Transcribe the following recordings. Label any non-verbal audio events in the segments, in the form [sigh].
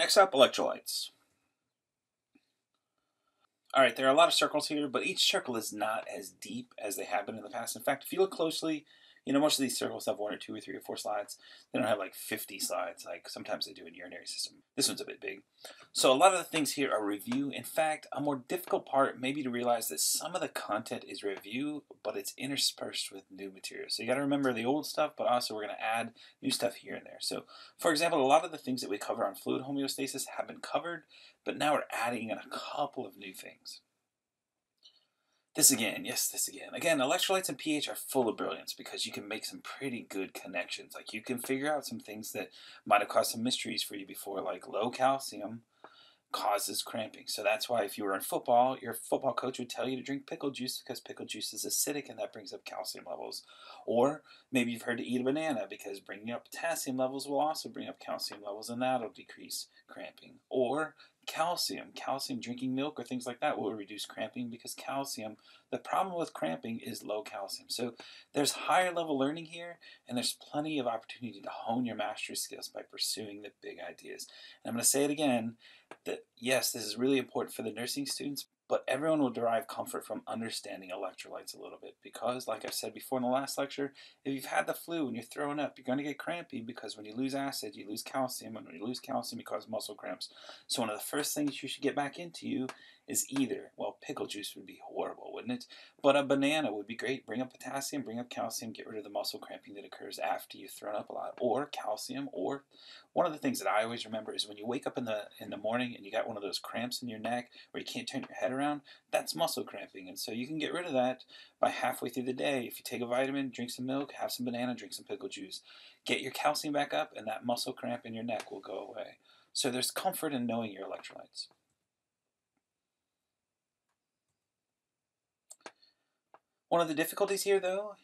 Next up, electrolytes. All right, there are a lot of circles here, but each circle is not as deep as they have been in the past. In fact, if you look closely, you know, most of these circles have one or two or three or four slides. They don't have like 50 slides, like sometimes they do in urinary system. This one's a bit big. So a lot of the things here are review. In fact, a more difficult part may be to realize that some of the content is review, but it's interspersed with new material. So you got to remember the old stuff, but also we're going to add new stuff here and there. So for example, a lot of the things that we cover on fluid homeostasis have been covered, but now we're adding in a couple of new things. This again, yes, this again. Again, electrolytes and pH are full of brilliance because you can make some pretty good connections. Like you can figure out some things that might have caused some mysteries for you before, like low calcium causes cramping. So that's why if you were in football, your football coach would tell you to drink pickle juice because pickle juice is acidic and that brings up calcium levels. Or maybe you've heard to eat a banana because bringing up potassium levels will also bring up calcium levels and that'll decrease cramping. Or calcium. Calcium, drinking milk or things like that will reduce cramping because calcium, the problem with cramping is low calcium. So there's higher level learning here and there's plenty of opportunity to hone your mastery skills by pursuing the big ideas. And I'm going to say it again that yes, this is really important for the nursing students, but everyone will derive comfort from understanding electrolytes a little bit because, like I've said before in the last lecture, if you've had the flu and you're throwing up, you're going to get crampy because when you lose acid, you lose calcium, and when you lose calcium, you cause muscle cramps. So, one of the first things you should get back into is either, well, pickle juice would be horrible, wouldn't it? But a banana would be great. Bring up potassium, bring up calcium, get rid of the muscle cramping that occurs after you've thrown up a lot. Or calcium, or one of the things that I always remember is when you wake up in the in the morning and you got one of those cramps in your neck where you can't turn your head around, that's muscle cramping. And so you can get rid of that by halfway through the day. If you take a vitamin, drink some milk, have some banana, drink some pickle juice. Get your calcium back up and that muscle cramp in your neck will go away. So there's comfort in knowing your electrolytes. One of the difficulties here, though,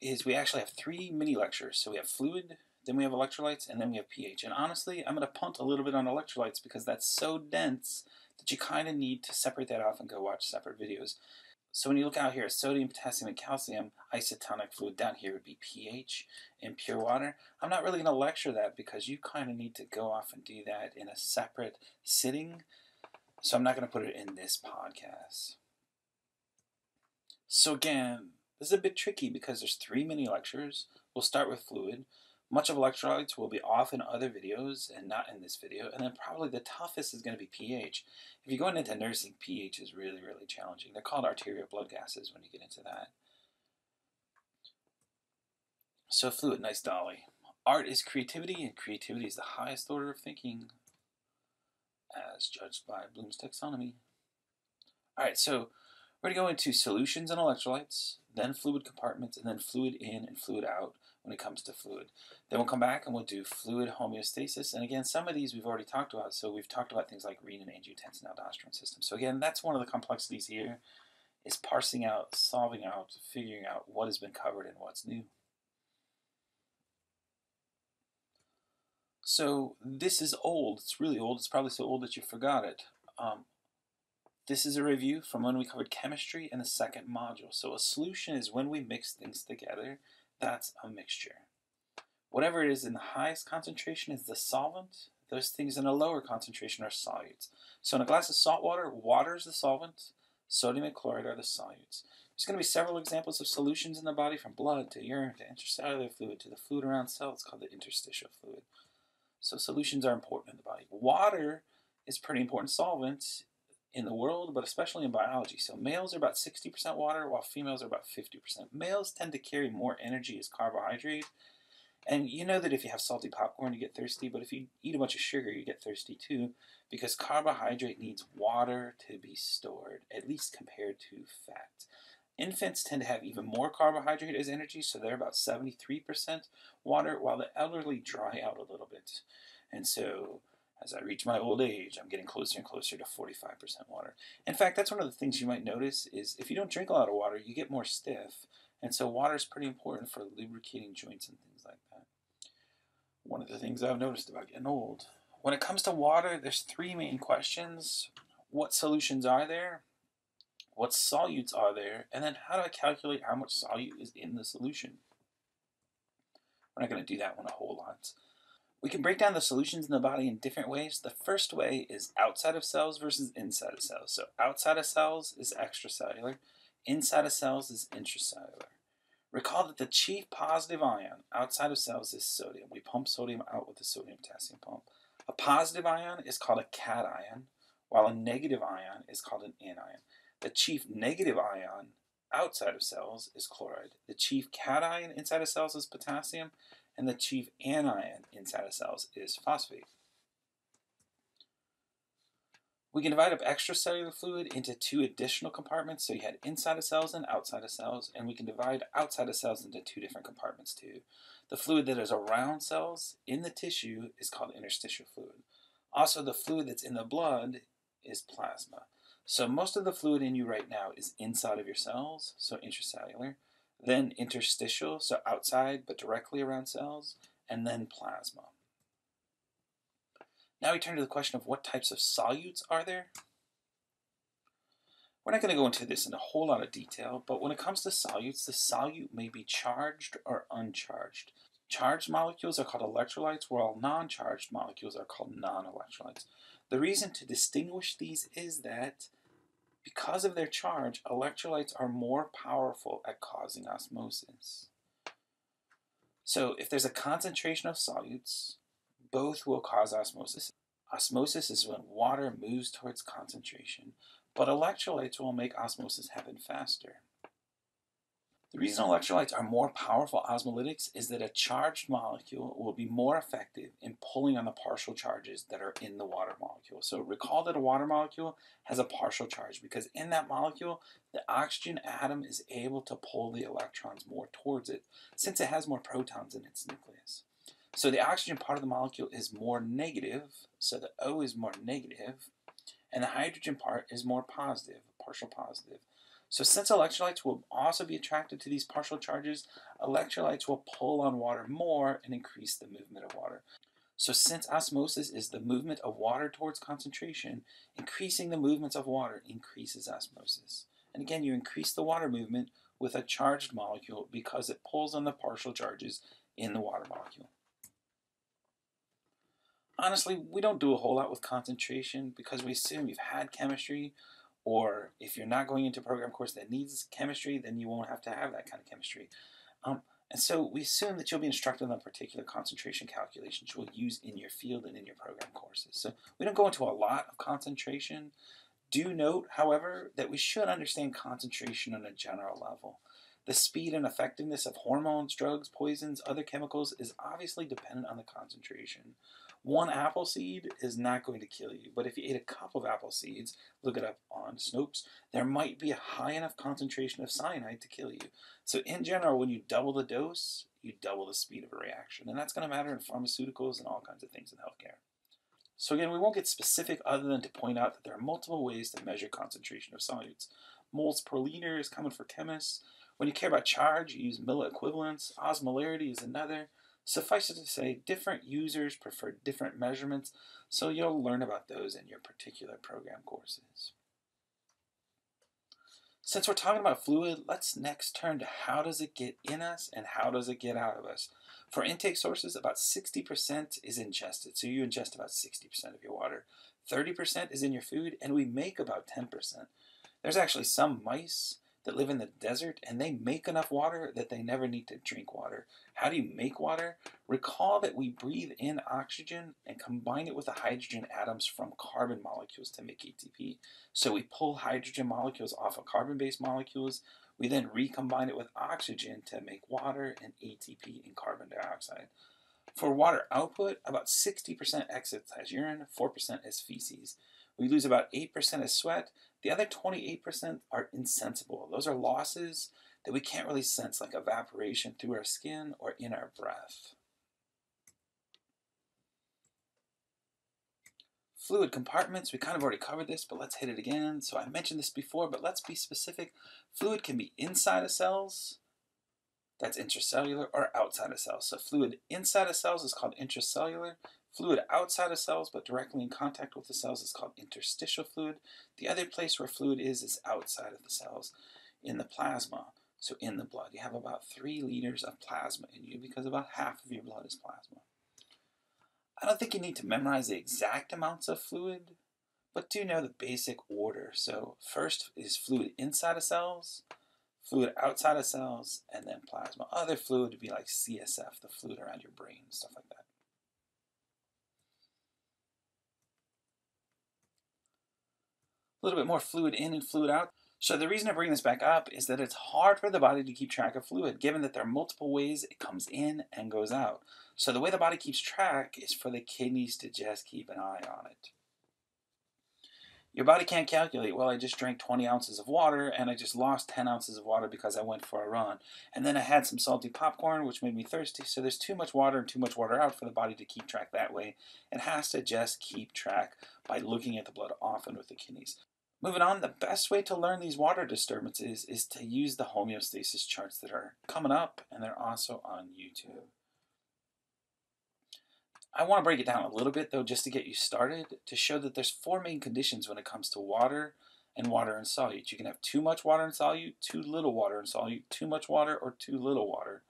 is we actually have three mini lectures. So we have fluid, then we have electrolytes, and then we have pH. And honestly, I'm going to punt a little bit on electrolytes because that's so dense that you kind of need to separate that off and go watch separate videos. So when you look out here, sodium, potassium, and calcium, isotonic fluid down here would be pH in pure water. I'm not really going to lecture that because you kind of need to go off and do that in a separate sitting. So I'm not going to put it in this podcast. So again, this is a bit tricky because there's three mini lectures. We'll start with fluid. Much of electrolytes will be off in other videos and not in this video. And then probably the toughest is going to be pH. If you're going into nursing, pH is really, really challenging. They're called arterial blood gases when you get into that. So fluid, nice dolly. Art is creativity, and creativity is the highest order of thinking as judged by Bloom's taxonomy. All right, so we're going to go into solutions and electrolytes, then fluid compartments, and then fluid in and fluid out when it comes to fluid. Then we'll come back and we'll do fluid homeostasis. And again, some of these we've already talked about. So we've talked about things like renin, angiotensin, aldosterone system. So again, that's one of the complexities here is parsing out, solving out, figuring out what has been covered and what's new. So this is old. It's really old. It's probably so old that you forgot it. Um, this is a review from when we covered chemistry in the second module. So a solution is when we mix things together. That's a mixture. Whatever it is in the highest concentration is the solvent. Those things in a lower concentration are solutes. So in a glass of salt water, water is the solvent, sodium and chloride are the solutes. There's going to be several examples of solutions in the body from blood to urine to intracellular fluid to the fluid around cells called the interstitial fluid. So solutions are important in the body. Water is pretty important solvent in the world, but especially in biology. So males are about 60% water, while females are about 50%. Males tend to carry more energy as carbohydrate. And you know that if you have salty popcorn, you get thirsty, but if you eat a bunch of sugar, you get thirsty too, because carbohydrate needs water to be stored, at least compared to fat. Infants tend to have even more carbohydrate as energy, so they're about 73% water, while the elderly dry out a little bit. And so as I reach my old age, I'm getting closer and closer to 45% water. In fact, that's one of the things you might notice is if you don't drink a lot of water, you get more stiff. And so water is pretty important for lubricating joints and things like that. One of the things I've noticed about getting old. When it comes to water, there's three main questions. What solutions are there? What solutes are there? And then how do I calculate how much solute is in the solution? We're not going to do that one a whole lot. We can break down the solutions in the body in different ways. The first way is outside of cells versus inside of cells. So outside of cells is extracellular, inside of cells is intracellular. Recall that the chief positive ion outside of cells is sodium. We pump sodium out with the sodium potassium pump. A positive ion is called a cation, while a negative ion is called an anion. The chief negative ion outside of cells is chloride. The chief cation inside of cells is potassium, and the chief anion inside of cells is phosphate. We can divide up extracellular fluid into two additional compartments. So you had inside of cells and outside of cells, and we can divide outside of cells into two different compartments too. The fluid that is around cells in the tissue is called interstitial fluid. Also, the fluid that's in the blood is plasma. So most of the fluid in you right now is inside of your cells, so intracellular, then interstitial, so outside but directly around cells, and then plasma. Now we turn to the question of what types of solutes are there? We're not going to go into this in a whole lot of detail, but when it comes to solutes, the solute may be charged or uncharged. Charged molecules are called electrolytes, while non-charged molecules are called non-electrolytes. The reason to distinguish these is that because of their charge, electrolytes are more powerful at causing osmosis. So if there's a concentration of solutes, both will cause osmosis. Osmosis is when water moves towards concentration, but electrolytes will make osmosis happen faster. The reason electrolytes are more powerful osmolytics is that a charged molecule will be more effective in pulling on the partial charges that are in the water molecule. So recall that a water molecule has a partial charge because in that molecule, the oxygen atom is able to pull the electrons more towards it since it has more protons in its nucleus. So the oxygen part of the molecule is more negative, so the O is more negative, and the hydrogen part is more positive, partial positive. So since electrolytes will also be attracted to these partial charges, electrolytes will pull on water more and increase the movement of water. So since osmosis is the movement of water towards concentration, increasing the movements of water increases osmosis. And again, you increase the water movement with a charged molecule because it pulls on the partial charges in the water molecule honestly, we don't do a whole lot with concentration because we assume you've had chemistry, or if you're not going into a program course that needs chemistry, then you won't have to have that kind of chemistry. Um, and so we assume that you'll be instructed on particular concentration calculations you'll use in your field and in your program courses. So we don't go into a lot of concentration. Do note, however, that we should understand concentration on a general level. The speed and effectiveness of hormones, drugs, poisons, other chemicals is obviously dependent on the concentration. One apple seed is not going to kill you, but if you ate a cup of apple seeds, look it up on Snopes, there might be a high enough concentration of cyanide to kill you. So in general, when you double the dose, you double the speed of a reaction. And that's going to matter in pharmaceuticals and all kinds of things in healthcare. So again, we won't get specific other than to point out that there are multiple ways to measure concentration of solutes. Moles per liter is common for chemists. When you care about charge, you use milliequivalents. Osmolarity is another. Suffice it to say, different users prefer different measurements, so you'll learn about those in your particular program courses. Since we're talking about fluid, let's next turn to how does it get in us and how does it get out of us. For intake sources, about 60% is ingested, so you ingest about 60% of your water. 30% is in your food, and we make about 10%. There's actually some mice that live in the desert and they make enough water that they never need to drink water. How do you make water? Recall that we breathe in oxygen and combine it with the hydrogen atoms from carbon molecules to make ATP. So we pull hydrogen molecules off of carbon based molecules. We then recombine it with oxygen to make water and ATP and carbon dioxide. For water output, about 60% exits as urine, 4% as feces. We lose about 8% of sweat, the other 28% are insensible. Those are losses that we can't really sense, like evaporation through our skin or in our breath. Fluid compartments, we kind of already covered this, but let's hit it again. So I mentioned this before, but let's be specific. Fluid can be inside of cells, that's intracellular, or outside of cells. So fluid inside of cells is called intracellular. Fluid outside of cells but directly in contact with the cells is called interstitial fluid. The other place where fluid is is outside of the cells in the plasma. So in the blood, you have about three liters of plasma in you because about half of your blood is plasma. I don't think you need to memorize the exact amounts of fluid, but do know the basic order. So first is fluid inside of cells, fluid outside of cells, and then plasma. Other fluid would be like CSF, the fluid around your brain, stuff like that. A little bit more fluid in and fluid out. So the reason I bring this back up is that it's hard for the body to keep track of fluid, given that there are multiple ways it comes in and goes out. So the way the body keeps track is for the kidneys to just keep an eye on it. Your body can't calculate, well, I just drank 20 ounces of water and I just lost 10 ounces of water because I went for a run. And then I had some salty popcorn, which made me thirsty. So there's too much water and too much water out for the body to keep track that way. It has to just keep track by looking at the blood often with the kidneys. Moving on, the best way to learn these water disturbances is to use the homeostasis charts that are coming up and they're also on YouTube. I want to break it down a little bit though, just to get you started, to show that there's four main conditions when it comes to water and water and solute. You can have too much water and solute, too little water and solute, too much water, or too little water.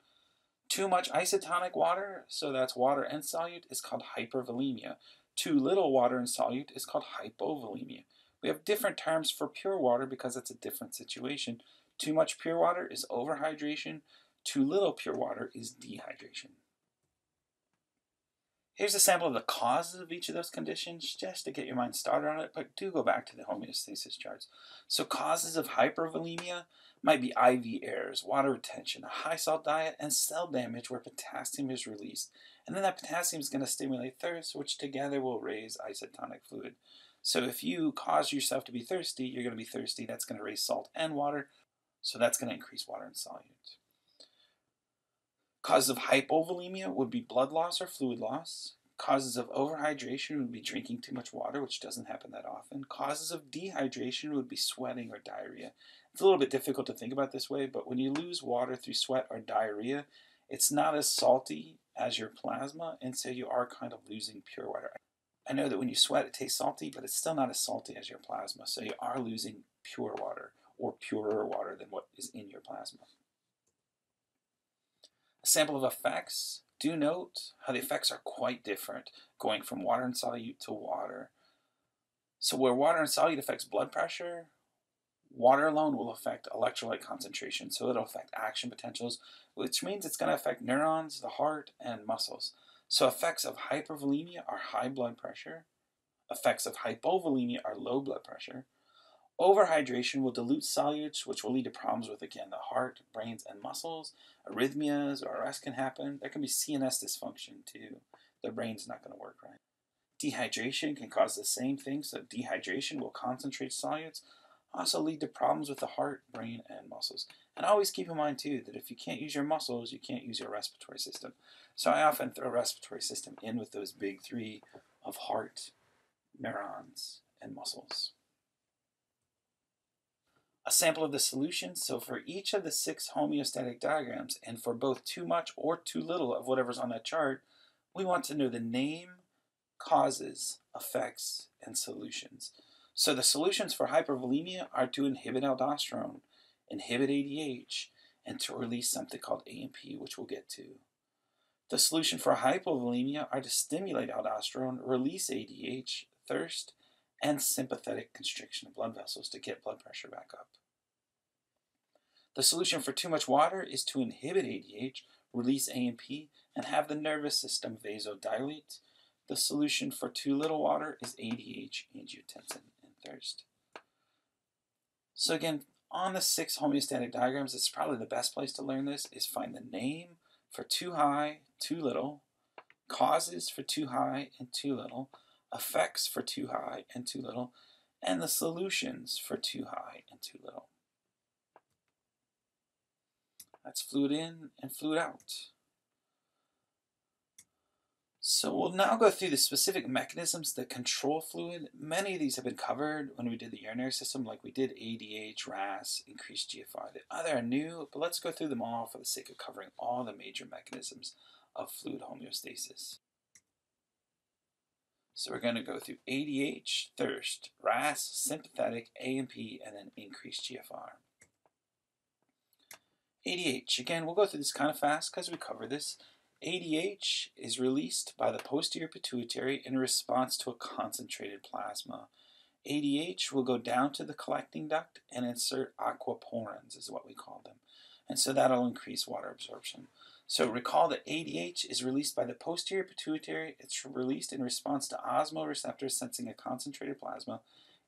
Too much isotonic water, so that's water and solute, is called hypervolemia. Too little water and solute is called hypovolemia. We have different terms for pure water because it's a different situation. Too much pure water is overhydration. Too little pure water is dehydration. Here's a sample of the causes of each of those conditions, just to get your mind started on it, but do go back to the homeostasis charts. So causes of hypervolemia might be IV errors, water retention, a high salt diet, and cell damage where potassium is released. And then that potassium is going to stimulate thirst, which together will raise isotonic fluid. So if you cause yourself to be thirsty, you're going to be thirsty. That's going to raise salt and water, so that's going to increase water and solute. Causes of hypovolemia would be blood loss or fluid loss. Causes of overhydration would be drinking too much water, which doesn't happen that often. Causes of dehydration would be sweating or diarrhea. It's a little bit difficult to think about this way, but when you lose water through sweat or diarrhea, it's not as salty as your plasma, and so you are kind of losing pure water. I know that when you sweat, it tastes salty, but it's still not as salty as your plasma, so you are losing pure water or purer water than what is in your plasma. A sample of effects. Do note how the effects are quite different, going from water and solute to water. So where water and solute affects blood pressure, water alone will affect electrolyte concentration. So it'll affect action potentials, which means it's going to affect neurons, the heart, and muscles. So effects of hypervolemia are high blood pressure. Effects of hypovolemia are low blood pressure. Overhydration will dilute solutes, which will lead to problems with, again, the heart, brains, and muscles. Arrhythmias or arrest can happen. There can be CNS dysfunction, too. The brain's not going to work right. Dehydration can cause the same thing, so dehydration will concentrate solutes, also lead to problems with the heart, brain, and muscles. And always keep in mind, too, that if you can't use your muscles, you can't use your respiratory system. So I often throw respiratory system in with those big three of heart, neurons, and muscles a sample of the solution. So for each of the six homeostatic diagrams, and for both too much or too little of whatever's on that chart, we want to know the name, causes, effects, and solutions. So the solutions for hypervolemia are to inhibit aldosterone, inhibit ADH, and to release something called ANP, which we'll get to. The solution for hypovolemia are to stimulate aldosterone, release ADH, thirst, and sympathetic constriction of blood vessels to get blood pressure back up. The solution for too much water is to inhibit ADH, release ANP, and have the nervous system vasodilate. The solution for too little water is ADH, angiotensin, thirst. So again, on the six homeostatic diagrams, it's probably the best place to learn this is find the name for too high, too little, causes for too high and too little, effects for too high and too little, and the solutions for too high and too little. That's fluid in and fluid out. So we'll now go through the specific mechanisms that control fluid. Many of these have been covered when we did the urinary system, like we did ADH, RAS, increased GFR. The other are new, but let's go through them all for the sake of covering all the major mechanisms of fluid homeostasis. So we're going to go through ADH, thirst, RAS, sympathetic, ANP, and then increased GFR. ADH, again, we'll go through this kind of fast because we cover this. ADH is released by the posterior pituitary in response to a concentrated plasma. ADH will go down to the collecting duct and insert aquaporins, is what we call them. And so that'll increase water absorption. So recall that ADH is released by the posterior pituitary. It's released in response to osmoreceptors sensing a concentrated plasma.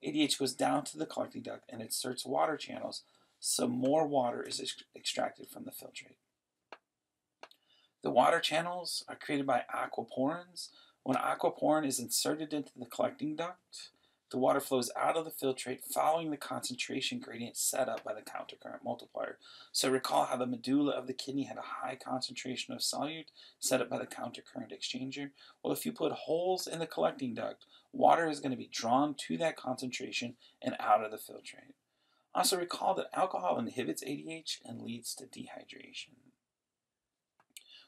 ADH goes down to the collecting duct and inserts water channels, so more water is ex extracted from the filtrate. The water channels are created by aquaporins. When aquaporin is inserted into the collecting duct, the water flows out of the filtrate following the concentration gradient set up by the countercurrent multiplier. So recall how the medulla of the kidney had a high concentration of solute set up by the countercurrent exchanger. Well, if you put holes in the collecting duct, water is going to be drawn to that concentration and out of the filtrate. Also recall that alcohol inhibits ADH and leads to dehydration.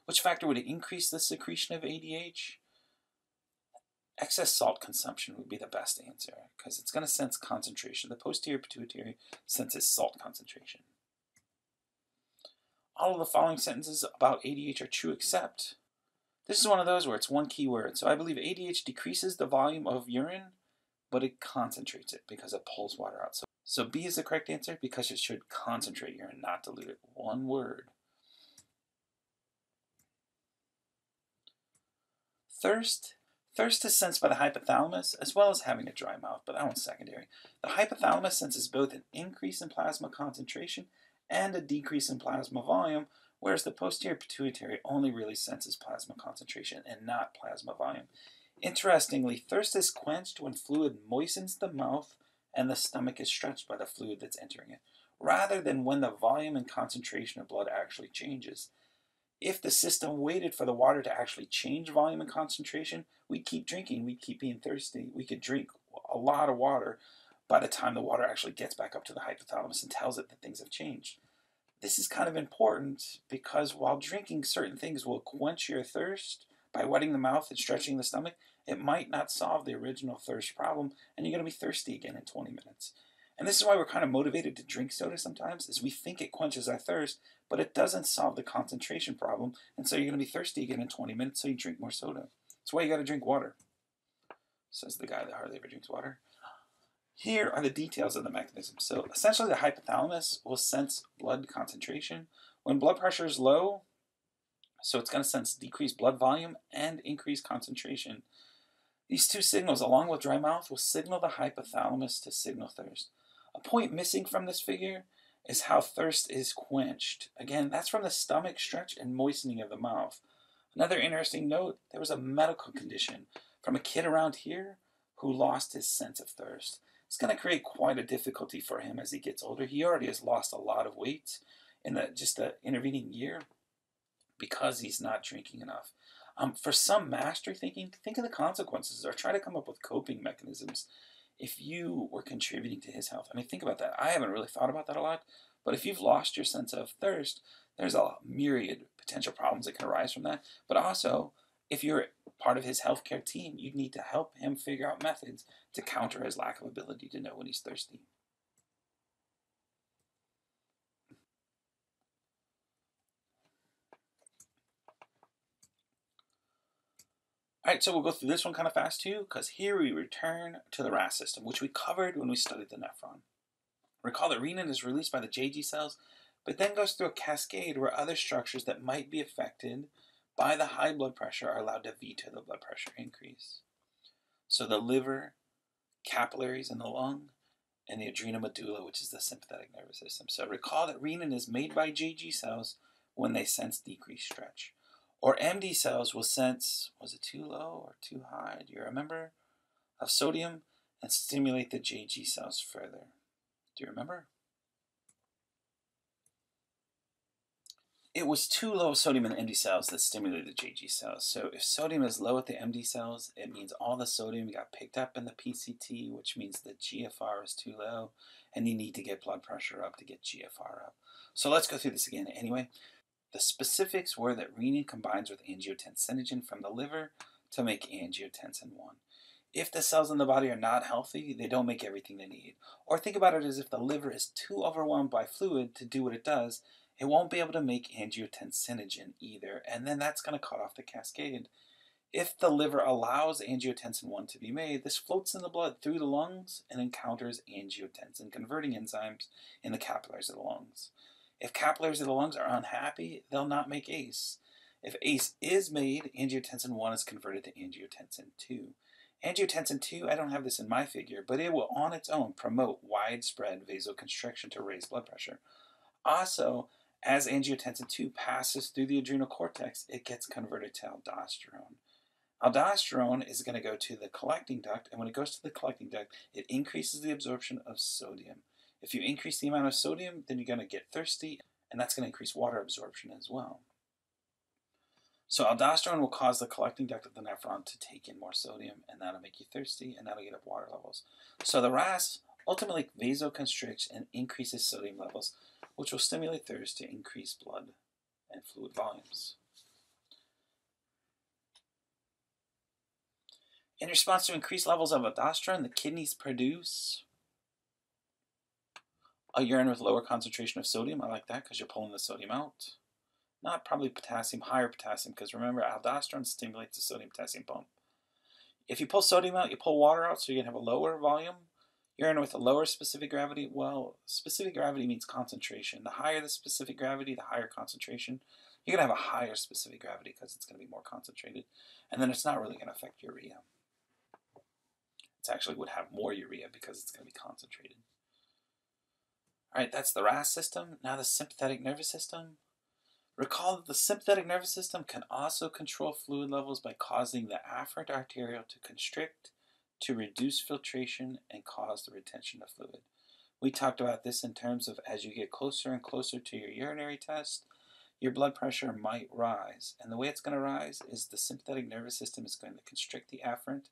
Which factor would increase the secretion of ADH? excess salt consumption would be the best answer because it's going to sense concentration. The posterior pituitary senses salt concentration. All of the following sentences about ADH are true except this is one of those where it's one key word. So I believe ADH decreases the volume of urine, but it concentrates it because it pulls water out. So, so B is the correct answer because it should concentrate urine, not dilute it. One word. Thirst Thirst is sensed by the hypothalamus as well as having a dry mouth, but that one's secondary. The hypothalamus senses both an increase in plasma concentration and a decrease in plasma volume, whereas the posterior pituitary only really senses plasma concentration and not plasma volume. Interestingly, thirst is quenched when fluid moistens the mouth and the stomach is stretched by the fluid that's entering it, rather than when the volume and concentration of blood actually changes. If the system waited for the water to actually change volume and concentration, we'd keep drinking, we'd keep being thirsty. We could drink a lot of water by the time the water actually gets back up to the hypothalamus and tells it that things have changed. This is kind of important because while drinking certain things will quench your thirst by wetting the mouth and stretching the stomach, it might not solve the original thirst problem and you're going to be thirsty again in 20 minutes. And this is why we're kind of motivated to drink soda sometimes, is we think it quenches our thirst, but it doesn't solve the concentration problem. And so you're going to be thirsty again in 20 minutes, so you drink more soda. That's why you got to drink water, says the guy that hardly ever drinks water. Here are the details of the mechanism. So essentially, the hypothalamus will sense blood concentration. When blood pressure is low, so it's going to sense decreased blood volume and increased concentration. These two signals, along with dry mouth, will signal the hypothalamus to signal thirst. A point missing from this figure is how thirst is quenched. Again, that's from the stomach stretch and moistening of the mouth. Another interesting note there was a medical condition from a kid around here who lost his sense of thirst. It's going to create quite a difficulty for him as he gets older. He already has lost a lot of weight in the, just the intervening year because he's not drinking enough. Um, for some mastery thinking, think of the consequences or try to come up with coping mechanisms if you were contributing to his health. I mean, think about that. I haven't really thought about that a lot, but if you've lost your sense of thirst, there's a myriad potential problems that can arise from that. But also, if you're part of his healthcare team, you'd need to help him figure out methods to counter his lack of ability to know when he's thirsty. Alright, so we'll go through this one kind of fast too, because here we return to the RAS system, which we covered when we studied the nephron. Recall that renin is released by the JG cells, but then goes through a cascade where other structures that might be affected by the high blood pressure are allowed to veto the blood pressure increase. So the liver, capillaries in the lung, and the adrenal medulla, which is the sympathetic nervous system. So recall that renin is made by JG cells when they sense decreased stretch. Or MD cells will sense, was it too low or too high? Do you remember? Of sodium and stimulate the JG cells further. Do you remember? It was too low sodium in the MD cells that stimulated the JG cells. So if sodium is low at the MD cells, it means all the sodium got picked up in the PCT, which means the GFR is too low, and you need to get blood pressure up to get GFR up. So let's go through this again anyway. The specifics were that renin combines with angiotensinogen from the liver to make angiotensin 1. If the cells in the body are not healthy, they don't make everything they need. Or think about it as if the liver is too overwhelmed by fluid to do what it does, It won't be able to make angiotensinogen either, and then that's going to cut off the cascade. If the liver allows angiotensin 1 to be made, this floats in the blood through the lungs and encounters angiotensin converting enzymes in the capillaries of the lungs. If capillaries of the lungs are unhappy, they'll not make ACE. If ACE is made, angiotensin 1 is converted to angiotensin 2. Angiotensin 2, I don't have this in my figure, but it will on its own promote widespread vasoconstriction to raise blood pressure. Also, as angiotensin 2 passes through the adrenal cortex, it gets converted to aldosterone. Aldosterone is going to go to the collecting duct, and when it goes to the collecting duct, it increases the absorption of sodium. If you increase the amount of sodium, then you're going to get thirsty, and that's going to increase water absorption as well. So aldosterone will cause the collecting duct of the nephron to take in more sodium, and that'll make you thirsty, and that'll get up water levels. So the RAS ultimately vasoconstricts and increases sodium levels, which will stimulate thirst to increase blood and fluid volumes. In response to increased levels of aldosterone, the kidneys produce a urine with lower concentration of sodium. I like that because you're pulling the sodium out. Not probably potassium, higher potassium, because remember, aldosterone stimulates the sodium potassium pump. If you pull sodium out, you pull water out, so you're going to have a lower volume. Urine with a lower specific gravity, well, specific gravity means concentration. The higher the specific gravity, the higher concentration. You're going to have a higher specific gravity because it's going to be more concentrated. And then it's not really going to affect urea it actually would have more urea because it's going to be concentrated. Right, that's the RAS system. Now the sympathetic nervous system. Recall that the sympathetic nervous system can also control fluid levels by causing the afferent arteriole to constrict, to reduce filtration, and cause the retention of fluid. We talked about this in terms of as you get closer and closer to your urinary test, your blood pressure might rise. And the way it's going to rise is the sympathetic nervous system is going to constrict the afferent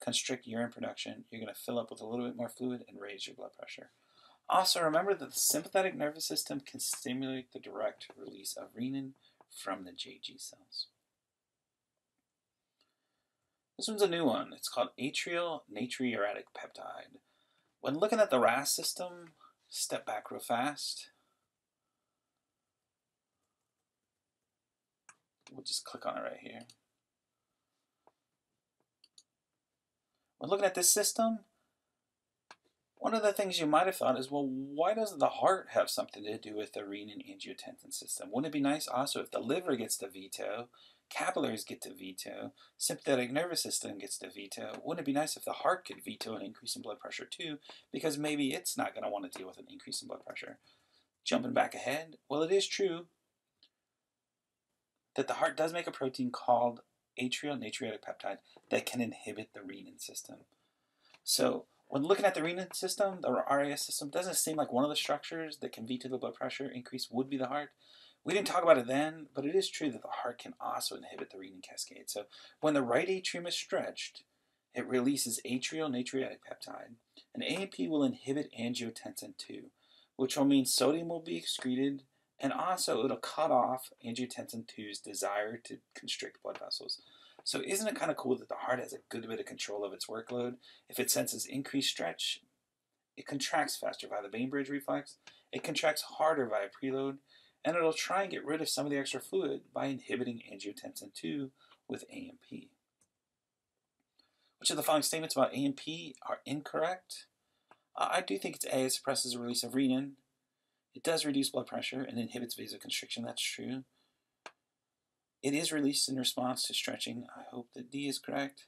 constrict urine production, you're going to fill up with a little bit more fluid and raise your blood pressure. Also, remember that the sympathetic nervous system can stimulate the direct release of renin from the JG cells. This one's a new one. It's called atrial natriuretic peptide. When looking at the RAS system, step back real fast. We'll just click on it right here. When looking at this system, one of the things you might have thought is, well, why doesn't the heart have something to do with the renin angiotensin system? Wouldn't it be nice also if the liver gets to veto, capillaries get to veto, sympathetic nervous system gets to veto? Wouldn't it be nice if the heart could veto an increase in blood pressure too? Because maybe it's not going to want to deal with an increase in blood pressure. Jumping back ahead, well, it is true that the heart does make a protein called atrial natriuretic peptide that can inhibit the renin system. So when looking at the renin system, the RAS system doesn't seem like one of the structures that can veto the blood pressure increase would be the heart. We didn't talk about it then, but it is true that the heart can also inhibit the renin cascade. So when the right atrium is stretched, it releases atrial natriuretic peptide, and ANP will inhibit angiotensin 2, which will mean sodium will be excreted and also, it'll cut off angiotensin 2's desire to constrict blood vessels. So, isn't it kind of cool that the heart has a good bit of control of its workload? If it senses increased stretch, it contracts faster via the Bainbridge reflex, it contracts harder via preload, and it'll try and get rid of some of the extra fluid by inhibiting angiotensin 2 with ANP. Which of the following statements about ANP are incorrect? Uh, I do think it's A, it suppresses the release of renin, it does reduce blood pressure and inhibits vasoconstriction, that's true. It is released in response to stretching. I hope that D is correct.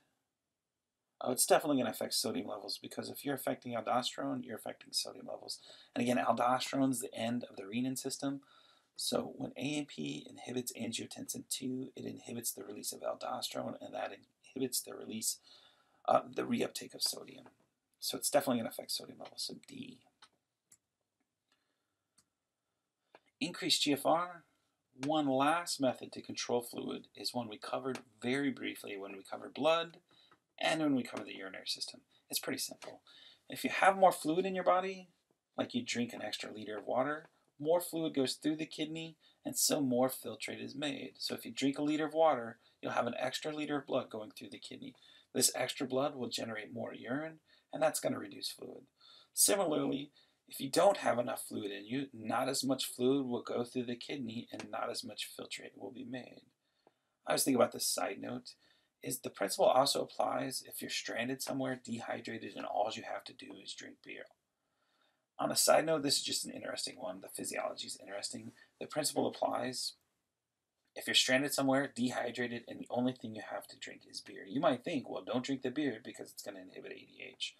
Oh, it's definitely going to affect sodium levels because if you're affecting aldosterone, you're affecting sodium levels. And again, aldosterone is the end of the renin system. So when ANP inhibits angiotensin 2, it inhibits the release of aldosterone, and that inhibits the release, uh, the reuptake of sodium. So it's definitely going to affect sodium levels. So D. Increased GFR, one last method to control fluid is one we covered very briefly when we covered blood and when we covered the urinary system. It's pretty simple. If you have more fluid in your body, like you drink an extra liter of water, more fluid goes through the kidney and so more filtrate is made. So if you drink a liter of water, you'll have an extra liter of blood going through the kidney. This extra blood will generate more urine and that's going to reduce fluid. Similarly, If you don't have enough fluid in you, not as much fluid will go through the kidney and not as much filtrate will be made. I was thinking about this side note is the principle also applies if you're stranded somewhere, dehydrated, and all you have to do is drink beer. On a side note, this is just an interesting one. The physiology is interesting. The principle applies if you're stranded somewhere, dehydrated, and the only thing you have to drink is beer. You might think, well, don't drink the beer because it's going to inhibit ADH.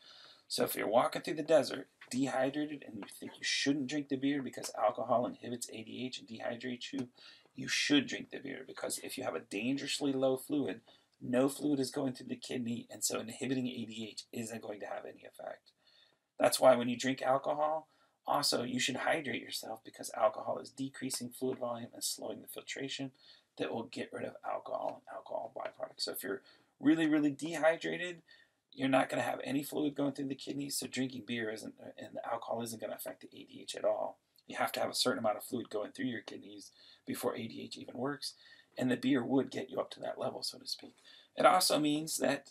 So if you're walking through the desert, dehydrated, and you think you shouldn't drink the beer because alcohol inhibits ADH and dehydrates you, you should drink the beer because if you have a dangerously low fluid, no fluid is going to the kidney, and so inhibiting ADH isn't going to have any effect. That's why when you drink alcohol, also you should hydrate yourself because alcohol is decreasing fluid volume and slowing the filtration that will get rid of alcohol and alcohol byproducts. So if you're really, really dehydrated, you're not going to have any fluid going through the kidneys, so drinking beer isn't, uh, and the alcohol isn't going to affect the ADH at all. You have to have a certain amount of fluid going through your kidneys before ADH even works, and the beer would get you up to that level, so to speak. It also means that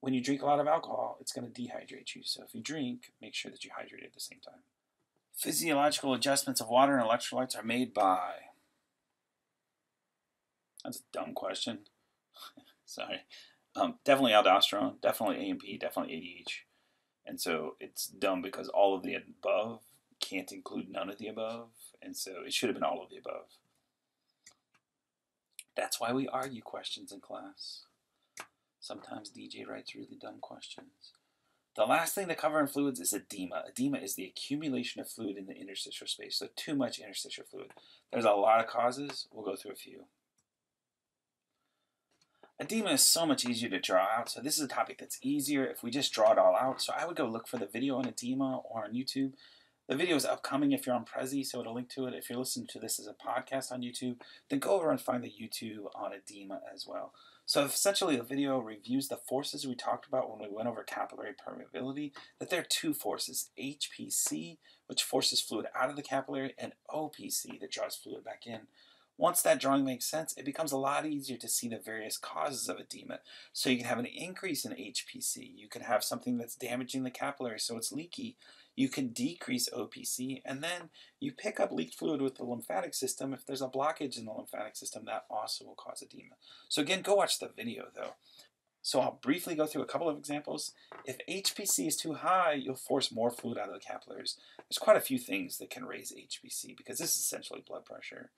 when you drink a lot of alcohol, it's going to dehydrate you. So if you drink, make sure that you hydrate at the same time. Physiological adjustments of water and electrolytes are made by. That's a dumb question. [laughs] Sorry. Um, definitely aldosterone, definitely ANP, definitely ADH. And so it's dumb because all of the above can't include none of the above. And so it should have been all of the above. That's why we argue questions in class. Sometimes DJ writes really dumb questions. The last thing to cover in fluids is edema. Edema is the accumulation of fluid in the interstitial space, so too much interstitial fluid. There's a lot of causes. We'll go through a few. Edema is so much easier to draw out, so this is a topic that's easier if we just draw it all out. So I would go look for the video on edema or on YouTube. The video is upcoming if you're on Prezi, so it'll link to it. If you're listening to this as a podcast on YouTube, then go over and find the YouTube on edema as well. So essentially, the video reviews the forces we talked about when we went over capillary permeability, that there are two forces, HPC, which forces fluid out of the capillary, and OPC, that draws fluid back in. Once that drawing makes sense, it becomes a lot easier to see the various causes of edema. So you can have an increase in HPC. You can have something that's damaging the capillary, so it's leaky you can decrease OPC, and then you pick up leaked fluid with the lymphatic system. If there's a blockage in the lymphatic system, that also will cause edema. So again, go watch the video though. So I'll briefly go through a couple of examples. If HPC is too high, you'll force more fluid out of the capillaries. There's quite a few things that can raise HPC because this is essentially blood pressure.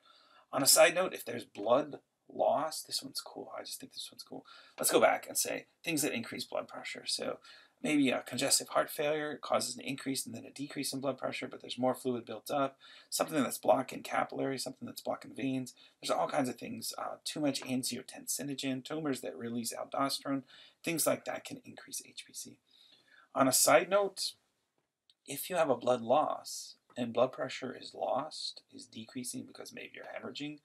On a side note, if there's blood loss, this one's cool. I just think this one's cool. Let's go back and say things that increase blood pressure. So Maybe a congestive heart failure causes an increase and then a decrease in blood pressure, but there's more fluid built up. Something that's blocking capillaries, something that's blocking veins. There's all kinds of things. Uh, too much angiotensinogen, tumors that release aldosterone, things like that can increase HPC. On a side note, if you have a blood loss and blood pressure is lost, is decreasing because maybe you're hemorrhaging,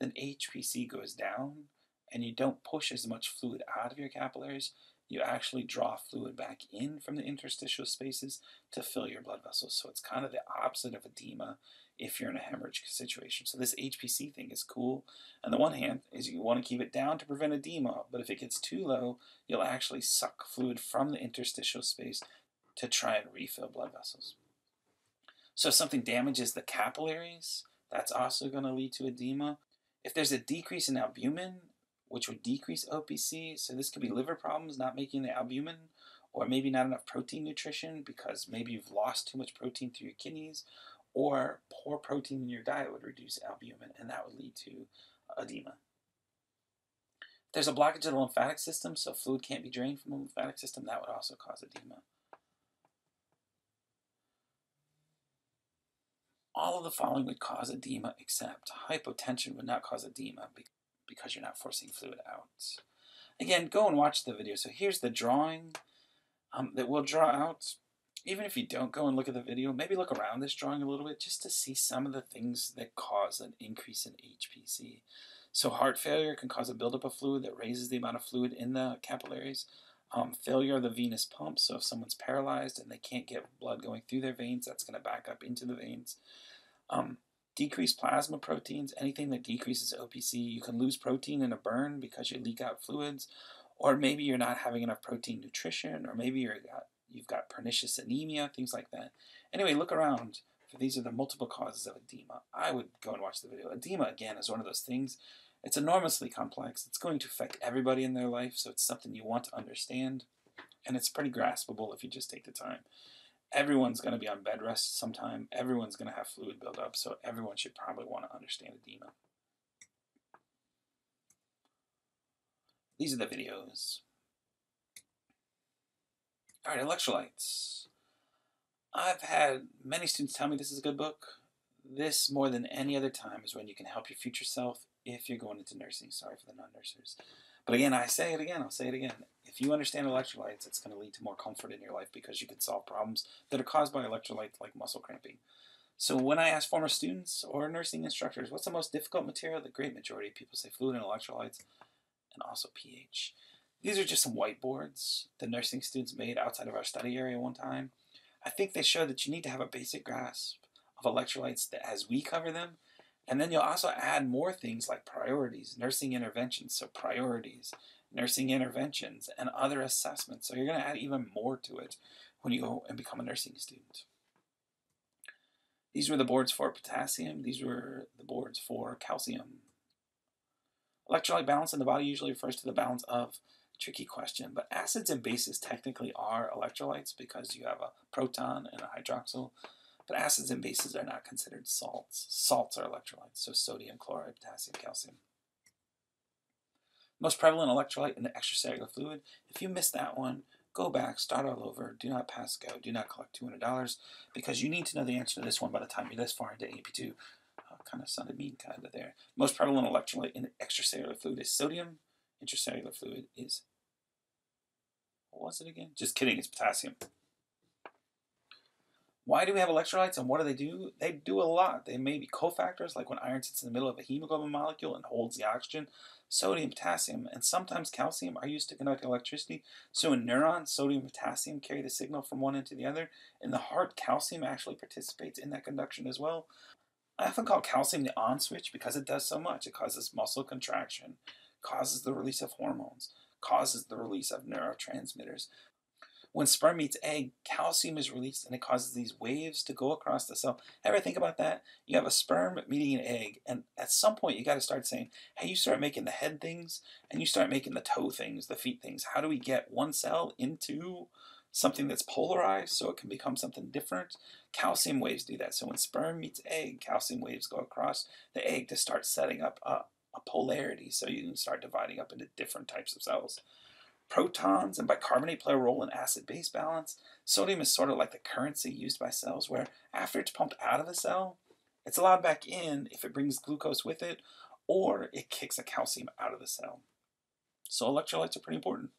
then HPC goes down and you don't push as much fluid out of your capillaries, you actually draw fluid back in from the interstitial spaces to fill your blood vessels. So it's kind of the opposite of edema if you're in a hemorrhage situation. So this HPC thing is cool. On the one hand, is you want to keep it down to prevent edema, but if it gets too low, you'll actually suck fluid from the interstitial space to try and refill blood vessels. So if something damages the capillaries, that's also going to lead to edema. If there's a decrease in albumin, which would decrease OPC. So this could be liver problems, not making the albumin, or maybe not enough protein nutrition because maybe you've lost too much protein through your kidneys, or poor protein in your diet would reduce albumin, and that would lead to edema. There's a blockage of the lymphatic system, so fluid can't be drained from the lymphatic system. That would also cause edema. All of the following would cause edema except hypotension would not cause edema because you're not forcing fluid out. Again, go and watch the video. So here's the drawing um, that we'll draw out. Even if you don't go and look at the video, maybe look around this drawing a little bit just to see some of the things that cause an increase in HPC. So heart failure can cause a buildup of fluid that raises the amount of fluid in the capillaries. Um, failure of the venous pump, so if someone's paralyzed and they can't get blood going through their veins, that's going to back up into the veins. Um, decrease plasma proteins, anything that decreases OPC. You can lose protein in a burn because you leak out fluids, or maybe you're not having enough protein nutrition, or maybe you're got, you've got pernicious anemia, things like that. Anyway, look around. For these are the multiple causes of edema. I would go and watch the video. Edema, again, is one of those things. It's enormously complex. It's going to affect everybody in their life, so it's something you want to understand. And it's pretty graspable if you just take the time. Everyone's going to be on bed rest sometime. Everyone's going to have fluid buildup, so everyone should probably want to understand edema. These are the videos. All right, electrolytes. I've had many students tell me this is a good book. This, more than any other time, is when you can help your future self if you're going into nursing. Sorry for the non-nursers. But again, I say it again, I'll say it again. If you understand electrolytes, it's going to lead to more comfort in your life because you can solve problems that are caused by electrolytes like muscle cramping. So when I ask former students or nursing instructors, what's the most difficult material? The great majority of people say fluid and electrolytes and also pH. These are just some whiteboards the nursing students made outside of our study area one time. I think they show that you need to have a basic grasp of electrolytes that as we cover them, and then you'll also add more things like priorities, nursing interventions, so priorities, nursing interventions, and other assessments. So you're going to add even more to it when you go and become a nursing student. These were the boards for potassium. These were the boards for calcium. Electrolyte balance in the body usually refers to the balance of tricky question, but acids and bases technically are electrolytes because you have a proton and a hydroxyl, but acids and bases are not considered salts. Salts are electrolytes, so sodium, chloride, potassium, calcium. Most prevalent electrolyte in the extracellular fluid. If you missed that one, go back, start all over, do not pass go, do not collect $200 because you need to know the answer to this one by the time you're this far into AP2 uh, kind of sounded mean kind of there. Most prevalent electrolyte in the extracellular fluid is sodium. Intracellular fluid is, what was it again? Just kidding, it's potassium. Why do we have electrolytes and what do they do? They do a lot. They may be cofactors, like when iron sits in the middle of a hemoglobin molecule and holds the oxygen. Sodium, potassium, and sometimes calcium are used to conduct electricity. So in neurons, sodium and potassium carry the signal from one end to the other. In the heart, calcium actually participates in that conduction as well. I often call calcium the on switch because it does so much. It causes muscle contraction, causes the release of hormones, causes the release of neurotransmitters. When sperm meets egg, calcium is released and it causes these waves to go across the cell. Ever think about that? You have a sperm meeting an egg, and at some point you got to start saying, hey, you start making the head things and you start making the toe things, the feet things. How do we get one cell into something that's polarized so it can become something different. Calcium waves do that. So when sperm meets egg, calcium waves go across the egg to start setting up a, a polarity so you can start dividing up into different types of cells. Protons and bicarbonate play a role in acid base balance. Sodium is sort of like the currency used by cells, where after it's pumped out of the cell, it's allowed back in if it brings glucose with it, or it kicks a calcium out of the cell. So electrolytes are pretty important.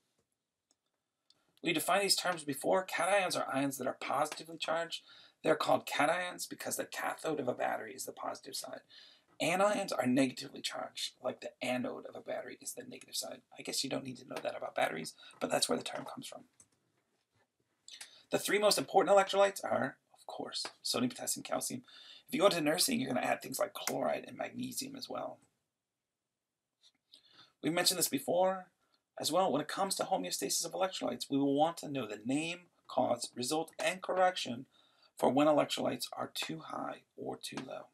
We defined these terms before. Cations are ions that are positively charged. They're called cations because the cathode of a battery is the positive side. Anions are negatively charged, like the anode of a battery is the negative side. I guess you don't need to know that about batteries, but that's where the term comes from. The three most important electrolytes are, of course, sodium, potassium, calcium. If you go into nursing, you're going to add things like chloride and magnesium as well. We mentioned this before. As well, when it comes to homeostasis of electrolytes, we will want to know the name, cause, result, and correction for when electrolytes are too high or too low.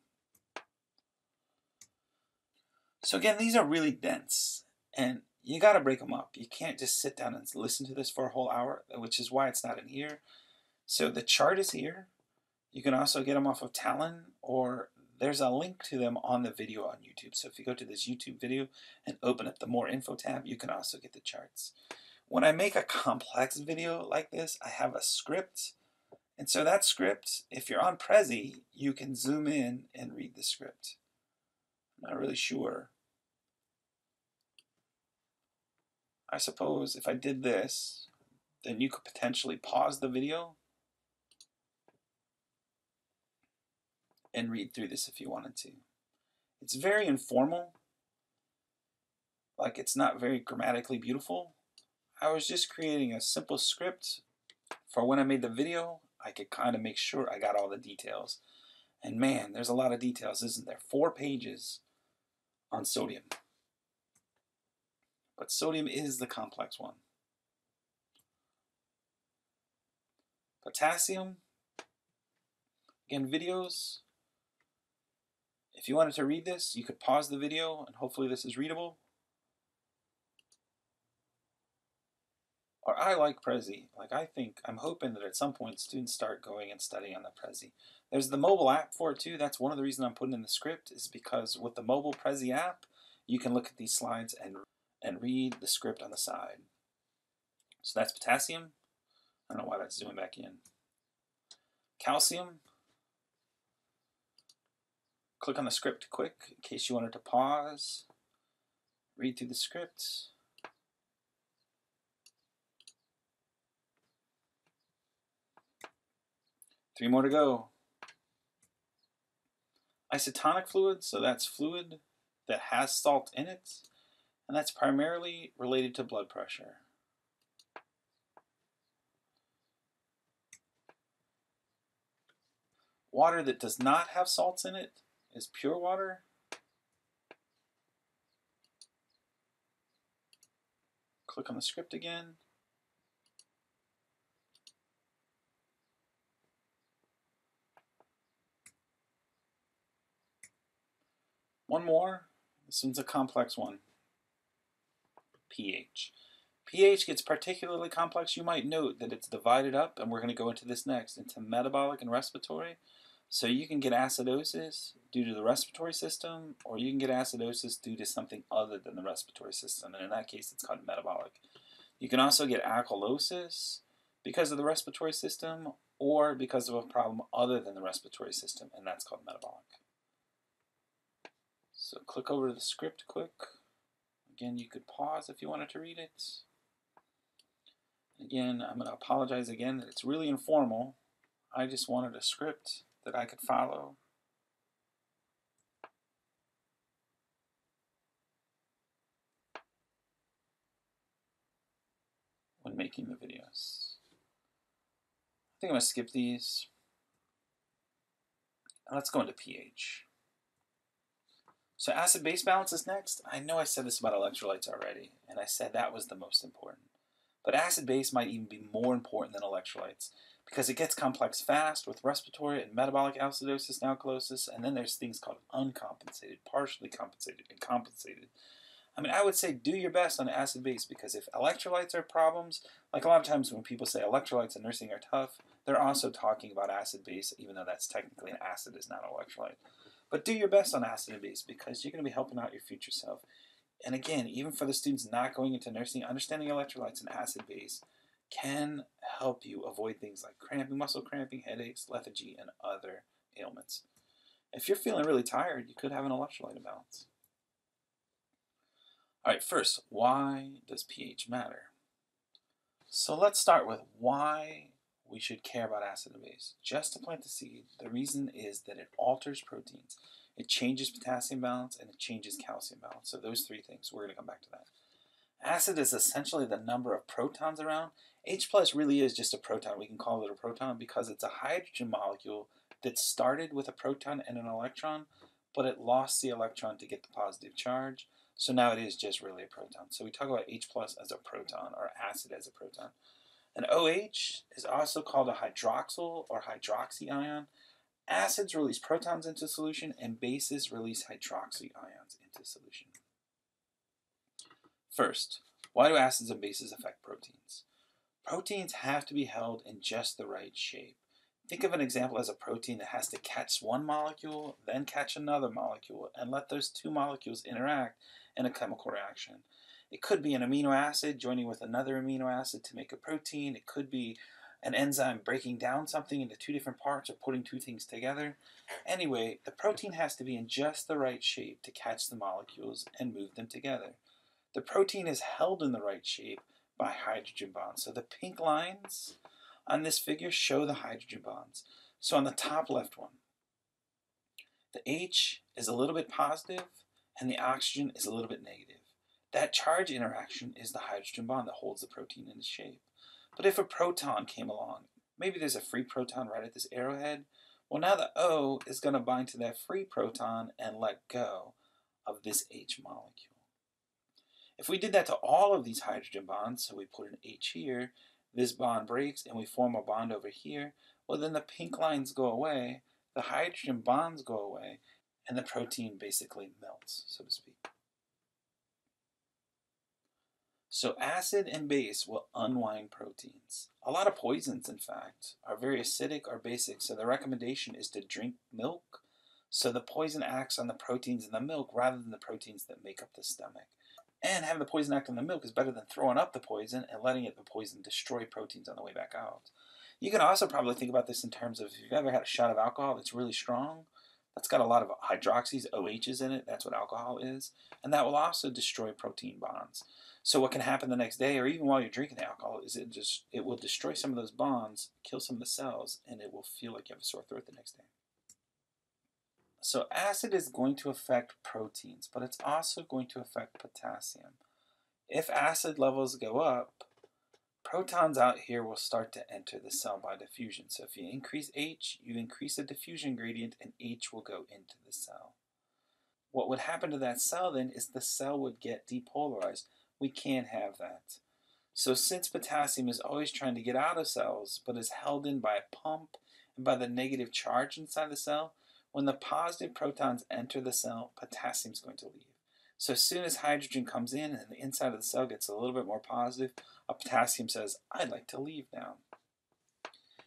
So again, these are really dense, and you got to break them up. You can't just sit down and listen to this for a whole hour, which is why it's not in here. So the chart is here. You can also get them off of Talon or there's a link to them on the video on YouTube. So if you go to this YouTube video and open up the more info tab, you can also get the charts. When I make a complex video like this, I have a script. And so that script, if you're on Prezi, you can zoom in and read the script. I'm not really sure. I suppose if I did this, then you could potentially pause the video and read through this if you wanted to. It's very informal. Like it's not very grammatically beautiful. I was just creating a simple script for when I made the video. I could kind of make sure I got all the details. And man, there's a lot of details, isn't there? Four pages on sodium. But sodium is the complex one. Potassium Again, videos. If you wanted to read this, you could pause the video and hopefully this is readable. Or I like Prezi. Like I think, I'm hoping that at some point students start going and studying on the Prezi. There's the mobile app for it too. That's one of the reasons I'm putting in the script is because with the mobile Prezi app, you can look at these slides and, and read the script on the side. So that's potassium. I don't know why that's zooming back in. Calcium. Click on the script quick in case you wanted to pause, read through the script. Three more to go. Isotonic fluid, so that's fluid that has salt in it, and that's primarily related to blood pressure. Water that does not have salts in it is pure water. Click on the script again. One more. This one's a complex one. pH. pH gets particularly complex. You might note that it's divided up, and we're going to go into this next, into metabolic and respiratory. So you can get acidosis due to the respiratory system, or you can get acidosis due to something other than the respiratory system, and in that case, it's called metabolic. You can also get alkalosis because of the respiratory system, or because of a problem other than the respiratory system, and that's called metabolic. So click over to the script quick. Again, you could pause if you wanted to read it. Again, I'm going to apologize again that it's really informal. I just wanted a script that I could follow. when making the videos. I think I'm going to skip these. Let's go into pH. So acid-base balance is next. I know I said this about electrolytes already, and I said that was the most important. But acid-base might even be more important than electrolytes because it gets complex fast with respiratory and metabolic acidosis and alkalosis, and then there's things called uncompensated, partially compensated, and compensated. I mean, I would say do your best on acid base because if electrolytes are problems, like a lot of times when people say electrolytes in nursing are tough, they're also talking about acid base, even though that's technically an acid is not an electrolyte. But do your best on acid and base because you're going to be helping out your future self. And again, even for the students not going into nursing, understanding electrolytes and acid base can help you avoid things like cramping, muscle cramping, headaches, lethargy, and other ailments. If you're feeling really tired, you could have an electrolyte imbalance. All right, first, why does pH matter? So let's start with why we should care about acid and base. Just to plant the seed, the reason is that it alters proteins. It changes potassium balance and it changes calcium balance. So those three things, we're going to come back to that. Acid is essentially the number of protons around H plus really is just a proton. We can call it a proton because it's a hydrogen molecule that started with a proton and an electron, but it lost the electron to get the positive charge. So now it is just really a proton. So we talk about H plus as a proton or acid as a proton. An OH is also called a hydroxyl or hydroxy ion. Acids release protons into solution and bases release hydroxy ions into solution. First, why do acids and bases affect proteins? Proteins have to be held in just the right shape. Think of an example as a protein that has to catch one molecule, then catch another molecule, and let those two molecules interact in a chemical reaction. It could be an amino acid joining with another amino acid to make a protein. It could be an enzyme breaking down something into two different parts or putting two things together. Anyway, the protein has to be in just the right shape to catch the molecules and move them together. The protein is held in the right shape by hydrogen bonds. So the pink lines on this figure show the hydrogen bonds. So on the top left one, the H is a little bit positive and the oxygen is a little bit negative. That charge interaction is the hydrogen bond that holds the protein in its shape. But if a proton came along, maybe there's a free proton right at this arrowhead, well now the O is going to bind to that free proton and let go of this H molecule. If we did that to all of these hydrogen bonds, so we put an H here, this bond breaks and we form a bond over here, well then the pink lines go away the hydrogen bonds go away, and the protein basically melts, so to speak. So acid and base will unwind proteins. A lot of poisons, in fact, are very acidic or basic, so the recommendation is to drink milk so the poison acts on the proteins in the milk rather than the proteins that make up the stomach. And having the poison act on the milk is better than throwing up the poison and letting it, the poison destroy proteins on the way back out. You can also probably think about this in terms of if you've ever had a shot of alcohol that's really strong, that's got a lot of hydroxys, OHs in it, that's what alcohol is, and that will also destroy protein bonds. So what can happen the next day or even while you're drinking the alcohol is it just it will destroy some of those bonds, kill some of the cells, and it will feel like you have a sore throat the next day. So acid is going to affect proteins, but it's also going to affect potassium. If acid levels go up, protons out here will start to enter the cell by diffusion. So if you increase H, you increase the diffusion gradient and H will go into the cell. What would happen to that cell then is the cell would get depolarized. We can't have that. So since potassium is always trying to get out of cells but is held in by a pump and by the negative charge inside the cell, when the positive protons enter the cell, potassium is going to leave. So as soon as hydrogen comes in and the inside of the cell gets a little bit more positive, a potassium says, I'd like to leave now.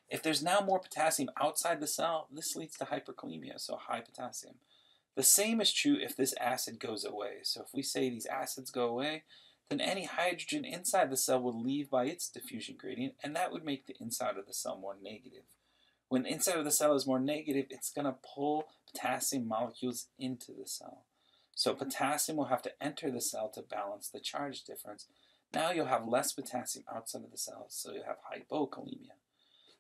If there's now more potassium outside the cell, this leads to hyperkalemia, so high potassium. The same is true if this acid goes away. So if we say these acids go away, then any hydrogen inside the cell will leave by its diffusion gradient, and that would make the inside of the cell more negative. When inside of the cell is more negative, it's going to pull potassium molecules into the cell. So potassium will have to enter the cell to balance the charge difference. Now you'll have less potassium outside of the cell, so you'll have hypokalemia.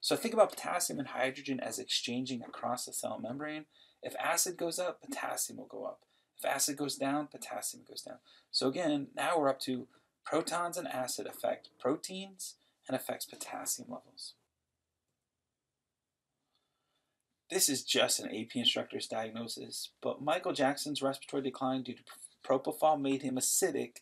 So think about potassium and hydrogen as exchanging across the cell membrane. If acid goes up, potassium will go up. If acid goes down, potassium goes down. So again, now we're up to protons and acid affect proteins and affects potassium levels. This is just an AP instructor's diagnosis, but Michael Jackson's respiratory decline due to propofol made him acidic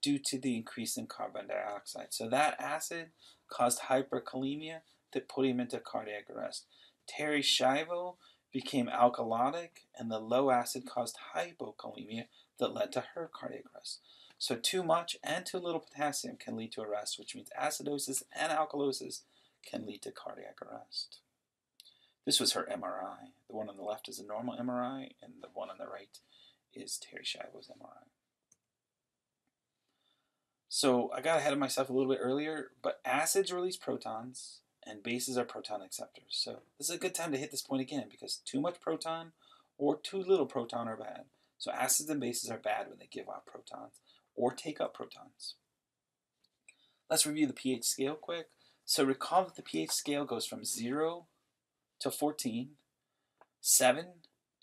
due to the increase in carbon dioxide. So that acid caused hyperkalemia that put him into cardiac arrest. Terri Schiavo became alkalotic, and the low acid caused hypokalemia that led to her cardiac arrest. So too much and too little potassium can lead to arrest, which means acidosis and alkalosis can lead to cardiac arrest. This was her MRI. The one on the left is a normal MRI, and the one on the right is Terri Schiavo's MRI. So I got ahead of myself a little bit earlier, but acids release protons, and bases are proton acceptors. So this is a good time to hit this point again because too much proton or too little proton are bad. So acids and bases are bad when they give off protons or take up protons. Let's review the pH scale quick. So recall that the pH scale goes from 0 to 14. 7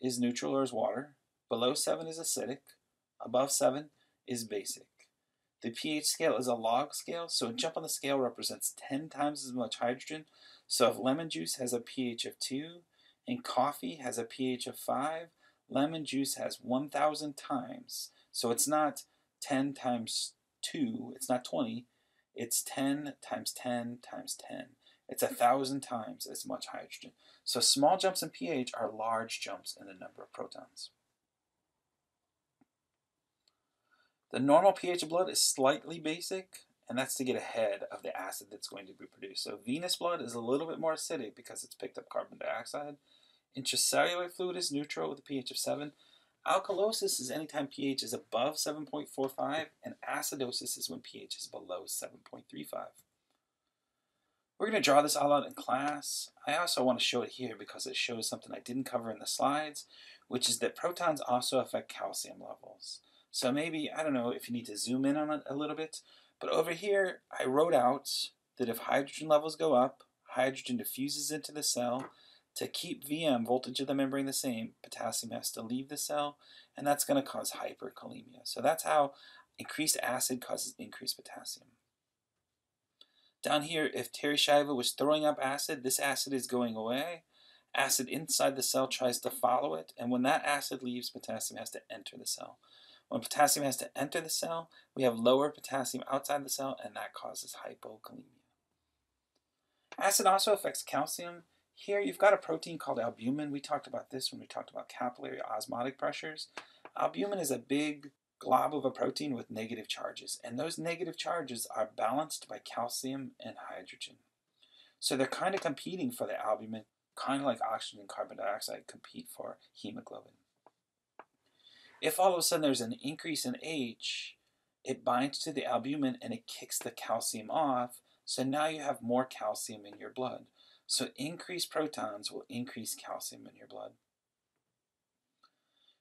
is neutral or is water. Below 7 is acidic. Above 7 is basic. The pH scale is a log scale, so a mm-hmm. jump on the scale represents 10 times as much hydrogen. So if lemon juice has a pH of 2 and coffee has a pH of 5, lemon juice has 1,000 times. So it's not 10 times 2, it's not 20, it's 10 times 10 times 10. It's a hmm. thousand times as much hydrogen. So small jumps in pH are large jumps in the number of protons. The normal pH of blood is slightly basic, and that's to get ahead of the acid that's going to be produced. So venous blood is a little bit more acidic because it's picked up carbon dioxide. Intracellular fluid is neutral with a pH of 7. Alkalosis is anytime pH is above 7.45, and acidosis is when pH is below 7.35. We're going to draw this all out in class. I also want to show it here because it shows something I didn't cover in the slides, which is that protons also affect calcium levels. So maybe, I don't know if you need to zoom in on it a little bit, but over here I wrote out that if hydrogen levels go up, hydrogen diffuses into the cell. To keep VM, voltage of the membrane, the same, potassium has to leave the cell, and that's going to cause hyperkalemia. So that's how increased acid causes increased potassium. Down here, if Terri Schiavo was throwing up acid, this acid is going away. Acid inside the cell tries to follow it, and when that acid leaves, potassium has to enter the cell. When potassium has to enter the cell, we have lower potassium outside the cell, and that causes hypokalemia. Acid also affects calcium. Here you've got a protein called albumin. We talked about this when we talked about capillary osmotic pressures. Albumin is a big glob of a protein with negative charges, and those negative charges are balanced by calcium and hydrogen. So they're kind of competing for the albumin, kind of like oxygen and carbon dioxide compete for hemoglobin. If all of a sudden there's an increase in H, it binds to the albumin and it kicks the calcium off, so now you have more calcium in your blood. So increased protons will increase calcium in your blood.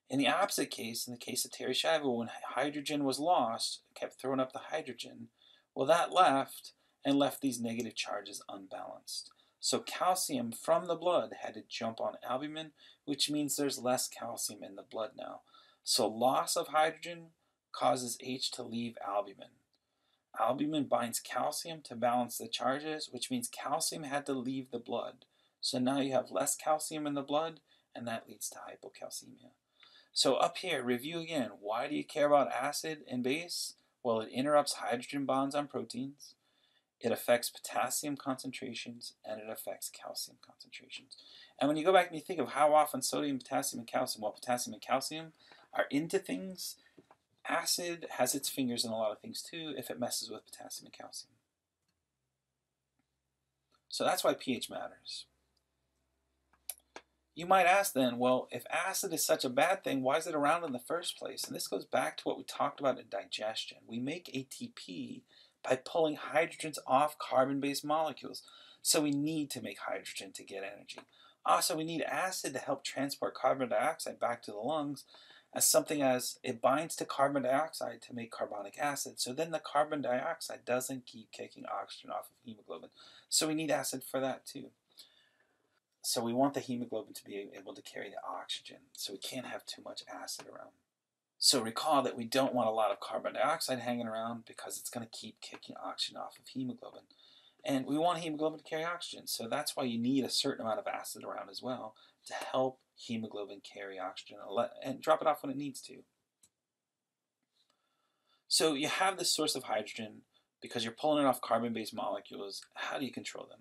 In the opposite case, in the case of Terri Schiavo, when hydrogen was lost, kept throwing up the hydrogen, well, that left and left these negative charges unbalanced. So calcium from the blood had to jump on albumin, which means there's less calcium in the blood now. So loss of hydrogen causes H to leave albumin. Albumin binds calcium to balance the charges, which means calcium had to leave the blood. So now you have less calcium in the blood, and that leads to hypocalcemia. So up here, review again. Why do you care about acid and base? Well, it interrupts hydrogen bonds on proteins. It affects potassium concentrations and it affects calcium concentrations. And when you go back and you think of how often sodium, potassium, and calcium, well, potassium and calcium are into things, acid has its fingers in a lot of things too if it messes with potassium and calcium. So that's why pH matters. You might ask then, well, if acid is such a bad thing, why is it around in the first place? And this goes back to what we talked about in digestion. We make ATP by pulling hydrogens off carbon-based molecules. So we need to make hydrogen to get energy. Also, we need acid to help transport carbon dioxide back to the lungs as something as it binds to carbon dioxide to make carbonic acid. So then the carbon dioxide doesn't keep kicking oxygen off of hemoglobin. So we need acid for that too. So we want the hemoglobin to be able to carry the oxygen, so we can't have too much acid around. So recall that we don't want a lot of carbon dioxide hanging around because it's going to keep kicking oxygen off of hemoglobin. And we want hemoglobin to carry oxygen, so that's why you need a certain amount of acid around as well to help hemoglobin carry oxygen and drop it off when it needs to. So you have this source of hydrogen because you're pulling it off carbon-based molecules. How do you control them?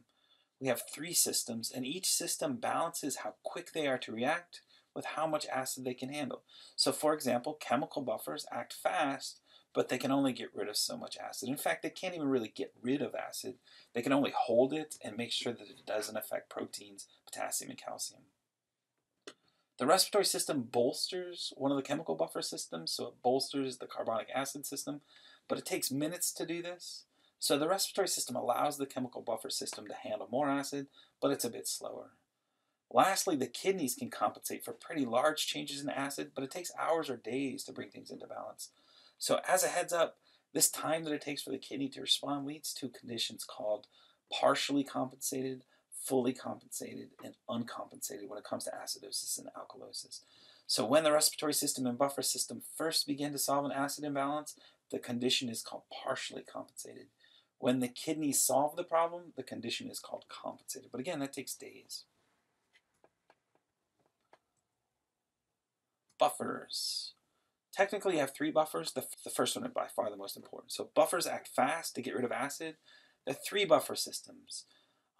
we have three systems, and each system balances how quick they are to react with how much acid they can handle. So for example, chemical buffers act fast, but they can only get rid of so much acid. In fact, they can't even really get rid of acid. They can only hold it and make sure that it doesn't affect proteins, potassium, and calcium. The respiratory system bolsters one of the chemical buffer systems, so it bolsters the carbonic acid system, but it takes minutes to do this. So the respiratory system allows the chemical buffer system to handle more acid, but it's a bit slower. Lastly, the kidneys can compensate for pretty large changes in acid, but it takes hours or days to bring things into balance. So as a heads up, this time that it takes for the kidney to respond leads to conditions called partially compensated, fully compensated, and uncompensated when it comes to acidosis and alkalosis. So when the respiratory system and buffer system first begin to solve an acid imbalance, the condition is called partially compensated. When the kidneys solve the problem, the condition is called compensated. But again, that takes days. Buffers. Technically, you have three buffers. The, the first one is by far the most important. So buffers act fast to get rid of acid. The three buffer systems.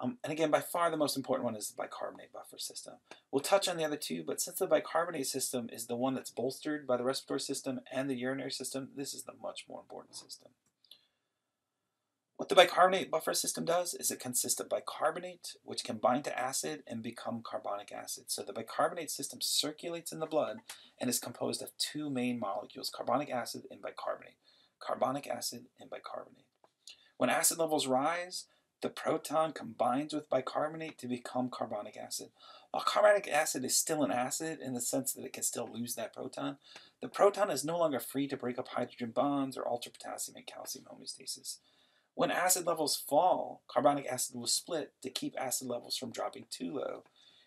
Um, and again, by far the most important one is the bicarbonate buffer system. We'll touch on the other two, but since the bicarbonate system is the one that's bolstered by the respiratory system and the urinary system, this is the much more important system. What the bicarbonate buffer system does is it consists of bicarbonate, which can bind to acid and become carbonic acid. So the bicarbonate system circulates in the blood and is composed of two main molecules, carbonic acid and bicarbonate. Carbonic acid and bicarbonate. When acid levels rise, the proton combines with bicarbonate to become carbonic acid. While carbonic acid is still an acid in the sense that it can still lose that proton, the proton is no longer free to break up hydrogen bonds or alter potassium and calcium homeostasis. When acid levels fall, carbonic acid will split to keep acid levels from dropping too low.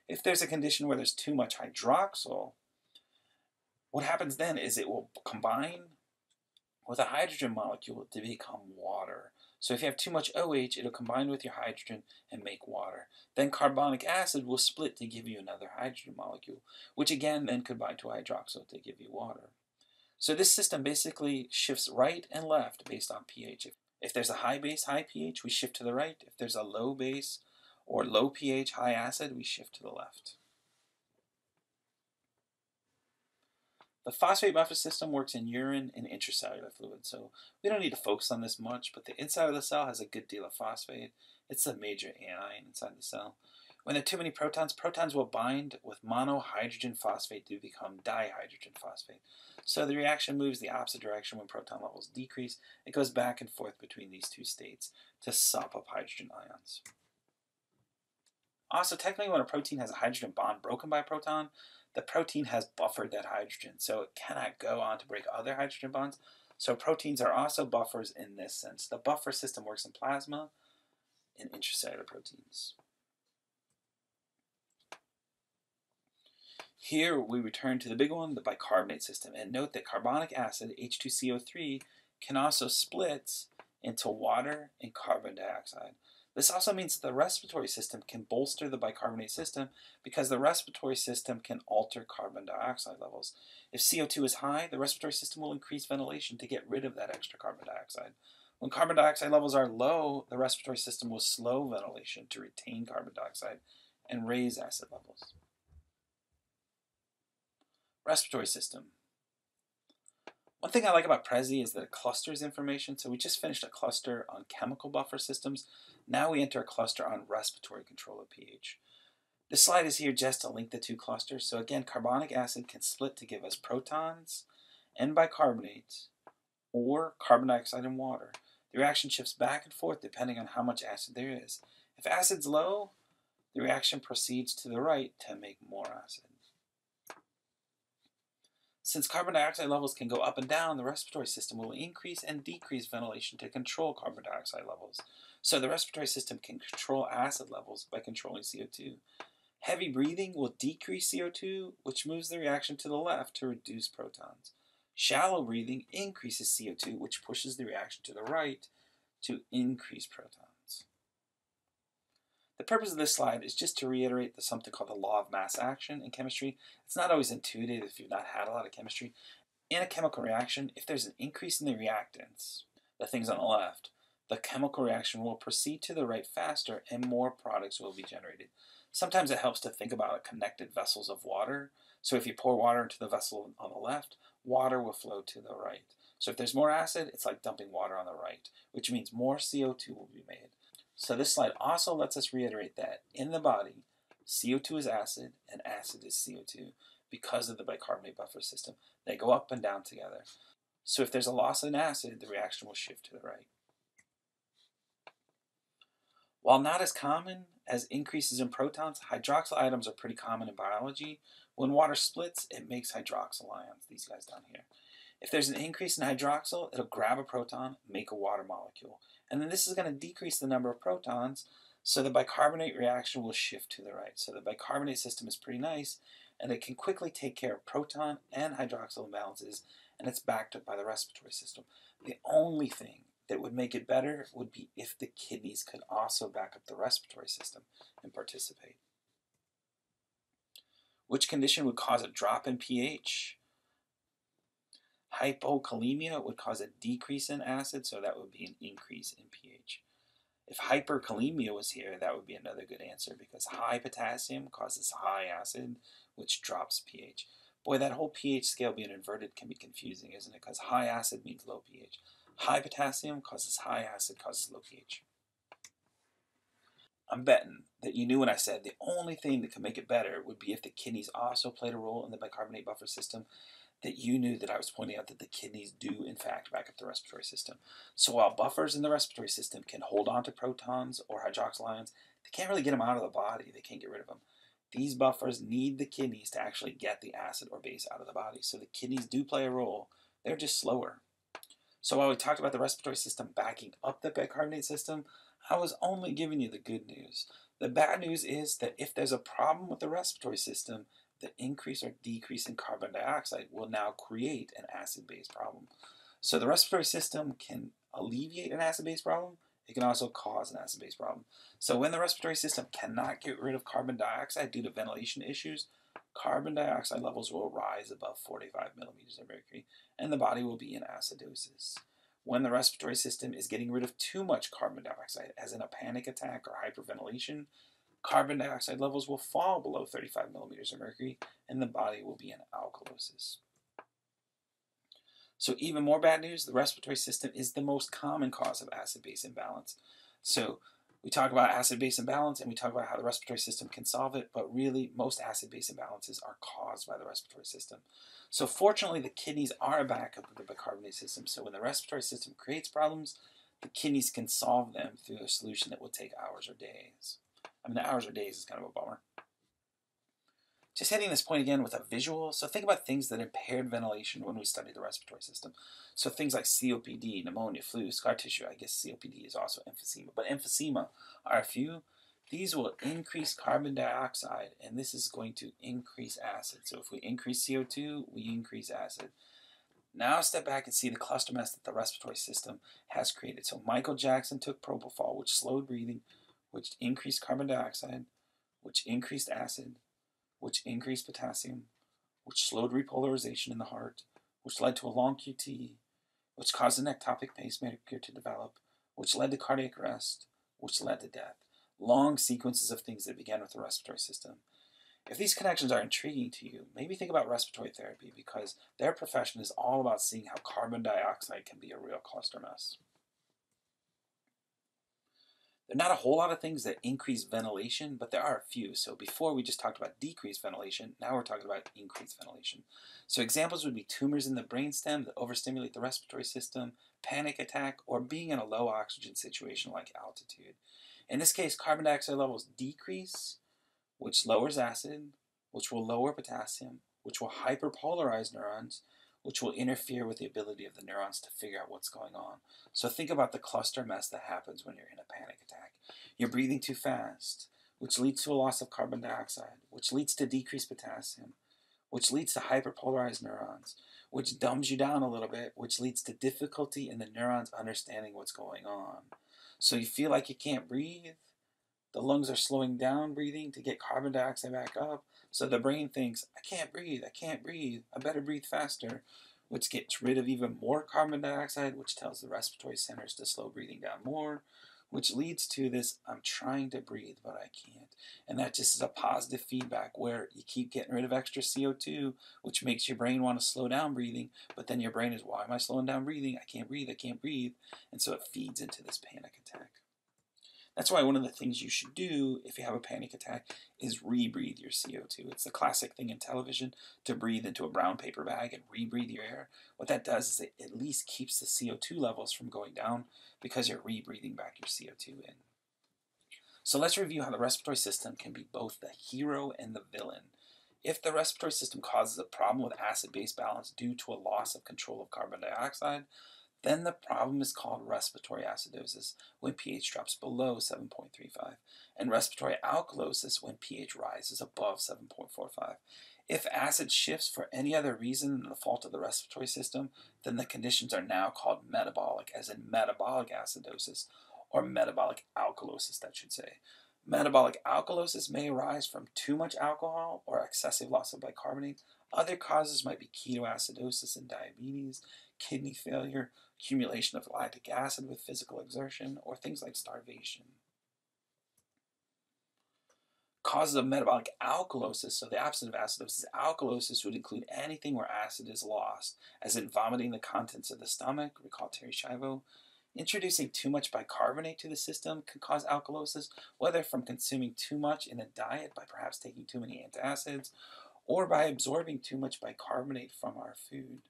If there's a condition where there's too much hydroxyl, what happens then is it will combine with a hydrogen molecule to become water. So if you have too much OH, it'll combine with your hydrogen and make water. Then carbonic acid will split to give you another hydrogen molecule, which again then could bind to hydroxyl to give you water. So this system basically shifts right and left based on pH. If there's a high base, high pH, we shift to the right. If there's a low base or low pH, high acid, we shift to the left. The phosphate buffer system works in urine and intracellular fluid, so we don't need to focus on this much, but the inside of the cell has a good deal of phosphate. It's a major anion inside the cell. When there are too many protons, protons will bind with monohydrogen phosphate to become dihydrogen phosphate. So the reaction moves the opposite direction when proton levels decrease. It goes back and forth between these two states to sop up hydrogen ions. Also, technically, when a protein has a hydrogen bond broken by a proton, the protein has buffered that hydrogen, so it cannot go on to break other hydrogen bonds. So proteins are also buffers in this sense. The buffer system works in plasma and intracellular proteins. Here we return to the big one, the bicarbonate system, and note that carbonic acid, H2CO3, can also split into water and carbon dioxide. This also means that the respiratory system can bolster the bicarbonate system because the respiratory system can alter carbon dioxide levels. If CO2 is high, the respiratory system will increase ventilation to get rid of that extra carbon dioxide. When carbon dioxide levels are low, the respiratory system will slow ventilation to retain carbon dioxide and raise acid levels. Respiratory system. One thing I like about Prezi is that it clusters information. So we just finished a cluster on chemical buffer systems. Now we enter a cluster on respiratory control of pH. This slide is here just to link the two clusters. So again, carbonic acid can split to give us protons and bicarbonate or carbon dioxide and water. The reaction shifts back and forth depending on how much acid there is. If acid's low, the reaction proceeds to the right to make more acid. Since carbon dioxide levels can go up and down, the respiratory system will increase and decrease ventilation to control carbon dioxide levels. So the respiratory system can control acid levels by controlling CO2. Heavy breathing will decrease CO2, which moves the reaction to the left to reduce protons. Shallow breathing increases CO2, which pushes the reaction to the right to increase protons. The purpose of this slide is just to reiterate the, something called the law of mass action in chemistry. It's not always intuitive if you've not had a lot of chemistry. In a chemical reaction, if there's an increase in the reactants, the things on the left, the chemical reaction will proceed to the right faster and more products will be generated. Sometimes it helps to think about connected vessels of water. So if you pour water into the vessel on the left, water will flow to the right. So if there's more acid, it's like dumping water on the right, which means more CO2 will be made. So this slide also lets us reiterate that in the body, CO2 is acid and acid is CO2 because of the bicarbonate buffer system. They go up and down together. So if there's a loss in acid, the reaction will shift to the right. While not as common as increases in protons, hydroxyl atoms are pretty common in biology. When water splits, it makes hydroxyl ions, these guys down here. If there's an increase in hydroxyl, it'll grab a proton, make a water molecule. And then this is going to decrease the number of protons, so the bicarbonate reaction will shift to the right. So the bicarbonate system is pretty nice, and it can quickly take care of proton and hydroxyl imbalances, and it's backed up by the respiratory system. The only thing that would make it better would be if the kidneys could also back up the respiratory system and participate. Which condition would cause a drop in pH? Hypokalemia would cause a decrease in acid, so that would be an increase in pH. If hyperkalemia was here, that would be another good answer because high potassium causes high acid, which drops pH. Boy, that whole pH scale being inverted can be confusing, isn't it? Because high acid means low pH. High potassium causes high acid, causes low pH. I'm betting that you knew when I said the only thing that could make it better would be if the kidneys also played a role in the bicarbonate buffer system that you knew that I was pointing out that the kidneys do, in fact, back up the respiratory system. So while buffers in the respiratory system can hold on to protons or hydroxyl ions, they can't really get them out of the body. They can't get rid of them. These buffers need the kidneys to actually get the acid or base out of the body. So the kidneys do play a role. They're just slower. So while we talked about the respiratory system backing up the bicarbonate system, I was only giving you the good news. The bad news is that if there's a problem with the respiratory system, the increase or decrease in carbon dioxide will now create an acid-base problem. So the respiratory system can alleviate an acid-base problem. It can also cause an acid-base problem. So when the respiratory system cannot get rid of carbon dioxide due to ventilation issues, carbon dioxide levels will rise above 45 millimeters of mercury, and the body will be in acidosis. When the respiratory system is getting rid of too much carbon dioxide, as in a panic attack or hyperventilation, carbon dioxide levels will fall below 35 millimeters of mercury, and the body will be in alkalosis. So, even more bad news the respiratory system is the most common cause of acid base imbalance. So, we talk about acid base imbalance and we talk about how the respiratory system can solve it, but really, most acid base imbalances are caused by the respiratory system. So, fortunately, the kidneys are a backup of the bicarbonate system. So, when the respiratory system creates problems, the kidneys can solve them through a solution that will take hours or days. I mean, the hours or days is kind of a bummer. Just hitting this point again with a visual. So think about things that impaired ventilation when we studied the respiratory system. So things like COPD, pneumonia, flu, scar tissue. I guess COPD is also emphysema, but emphysema are a few. These will increase carbon dioxide, and this is going to increase acid. So if we increase CO2, we increase acid. Now step back and see the cluster mess that the respiratory system has created. So Michael Jackson took propofol, which slowed breathing, which increased carbon dioxide, which increased acid, which increased potassium, which slowed repolarization in the heart, which led to a long QT, which caused an ectopic pacemaker to develop, which led to cardiac arrest, which led to death. Long sequences of things that began with the respiratory system. If these connections are intriguing to you, maybe think about respiratory therapy because their profession is all about seeing how carbon dioxide can be a real cluster mess. There are not a whole lot of things that increase ventilation, but there are a few. So before we just talked about decreased ventilation, now we're talking about increased ventilation. So examples would be tumors in the brainstem that overstimulate the respiratory system, panic attack, or being in a low oxygen situation like altitude. In this case, carbon dioxide levels decrease, which lowers acid, which will lower potassium, which will hyperpolarize neurons, which will interfere with the ability of the neurons to figure out what's going on. So think about the cluster mess that happens when you're in a panic attack. You're breathing too fast, which leads to a loss of carbon dioxide, which leads to decreased potassium, which leads to hyperpolarized neurons, which dumbs you down a little bit, which leads to difficulty in the neurons understanding what's going on. So you feel like you can't breathe. The lungs are slowing down breathing to get carbon dioxide back up. So the brain thinks, I can't breathe, I can't breathe, I better breathe faster, which gets rid of even more carbon dioxide, which tells the respiratory centers to slow breathing down more, which leads to this I'm trying to breathe, but I can't. And that just is a positive feedback where you keep getting rid of extra CO2, which makes your brain want to slow down breathing, but then your brain is, why am I slowing down breathing? I can't breathe, I can't breathe. And so it feeds into this panic attack. That's why one of the things you should do if you have a panic attack is rebreathe your CO2. It's the classic thing in television to breathe into a brown paper bag and rebreathe your air. What that does is it at least keeps the CO2 levels from going down because you're rebreathing back your CO2 in. So let's review how the respiratory system can be both the hero and the villain. If the respiratory system causes a problem with acid base balance due to a loss of control of carbon dioxide, then the problem is called respiratory acidosis when pH drops below 7.35 and respiratory alkalosis when pH rises above 7.45. If acid shifts for any other reason than the fault of the respiratory system, then the conditions are now called metabolic, as in metabolic acidosis, or metabolic alkalosis, that should say. Metabolic alkalosis may arise from too much alcohol or excessive loss of bicarbonate. Other causes might be ketoacidosis and diabetes, kidney failure, accumulation of lactic acid with physical exertion, or things like starvation. Causes of metabolic alkalosis, so the opposite of acidosis, alkalosis would include anything where acid is lost, as in vomiting the contents of the stomach, recall Terri Schiavo. Introducing too much bicarbonate to the system can cause alkalosis, whether from consuming too much in a diet by perhaps taking too many antacids, or by absorbing too much bicarbonate from our food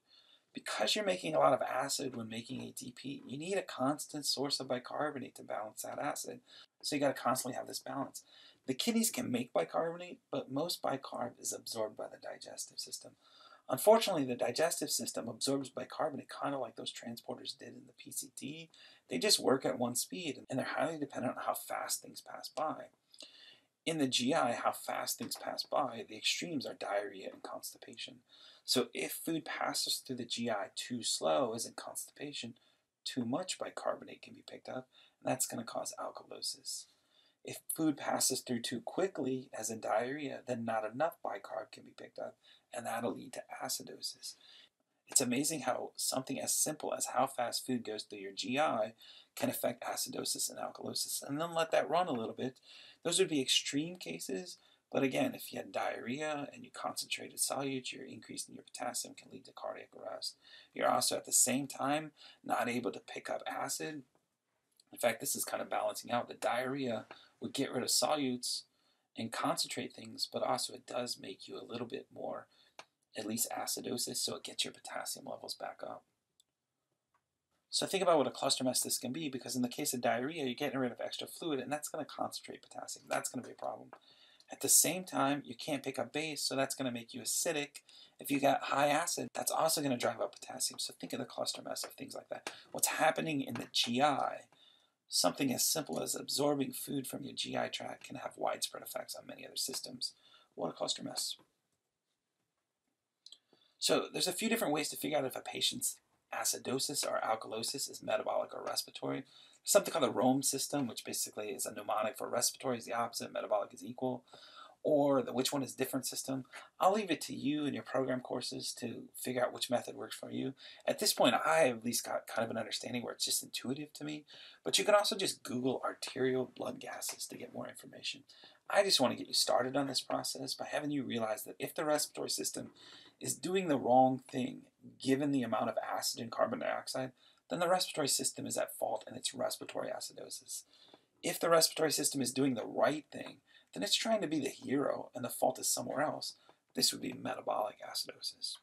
because you're making a lot of acid when making ATP, you need a constant source of bicarbonate to balance that acid. So you got to constantly have this balance. The kidneys can make bicarbonate, but most bicarb is absorbed by the digestive system. Unfortunately, the digestive system absorbs bicarbonate kind of like those transporters did in the PCT. They just work at one speed, and they're highly dependent on how fast things pass by. In the GI, how fast things pass by, the extremes are diarrhea and constipation. So if food passes through the GI too slow, as in constipation, too much bicarbonate can be picked up, and that's going to cause alkalosis. If food passes through too quickly, as in diarrhea, then not enough bicarb can be picked up, and that'll lead to acidosis. It's amazing how something as simple as how fast food goes through your GI can affect acidosis and alkalosis, and then let that run a little bit. Those would be extreme cases, but again, if you had diarrhea and you concentrated solutes, your increase in your potassium can lead to cardiac arrest. You're also at the same time not able to pick up acid. In fact, this is kind of balancing out. The diarrhea would get rid of solutes and concentrate things, but also it does make you a little bit more, at least acidosis, so it gets your potassium levels back up. So think about what a cluster mess this can be, because in the case of diarrhea, you're getting rid of extra fluid, and that's going to concentrate potassium. That's going to be a problem. At the same time, you can't pick up base, so that's going to make you acidic. If you got high acid, that's also going to drive up potassium. So think of the cluster mess of things like that. What's happening in the GI, something as simple as absorbing food from your GI tract can have widespread effects on many other systems. What a cluster mess. So there's a few different ways to figure out if a patient's acidosis or alkalosis is metabolic or respiratory. Something called the Rome system, which basically is a mnemonic for respiratory is the opposite, metabolic is equal, or the which one is different system. I'll leave it to you in your program courses to figure out which method works for you. At this point, I at least got kind of an understanding where it's just intuitive to me, but you can also just Google arterial blood gases to get more information. I just want to get you started on this process by having you realize that if the respiratory system is doing the wrong thing, given the amount of acid and carbon dioxide, then the respiratory system is at fault and it's respiratory acidosis. If the respiratory system is doing the right thing, then it's trying to be the hero and the fault is somewhere else. This would be metabolic acidosis.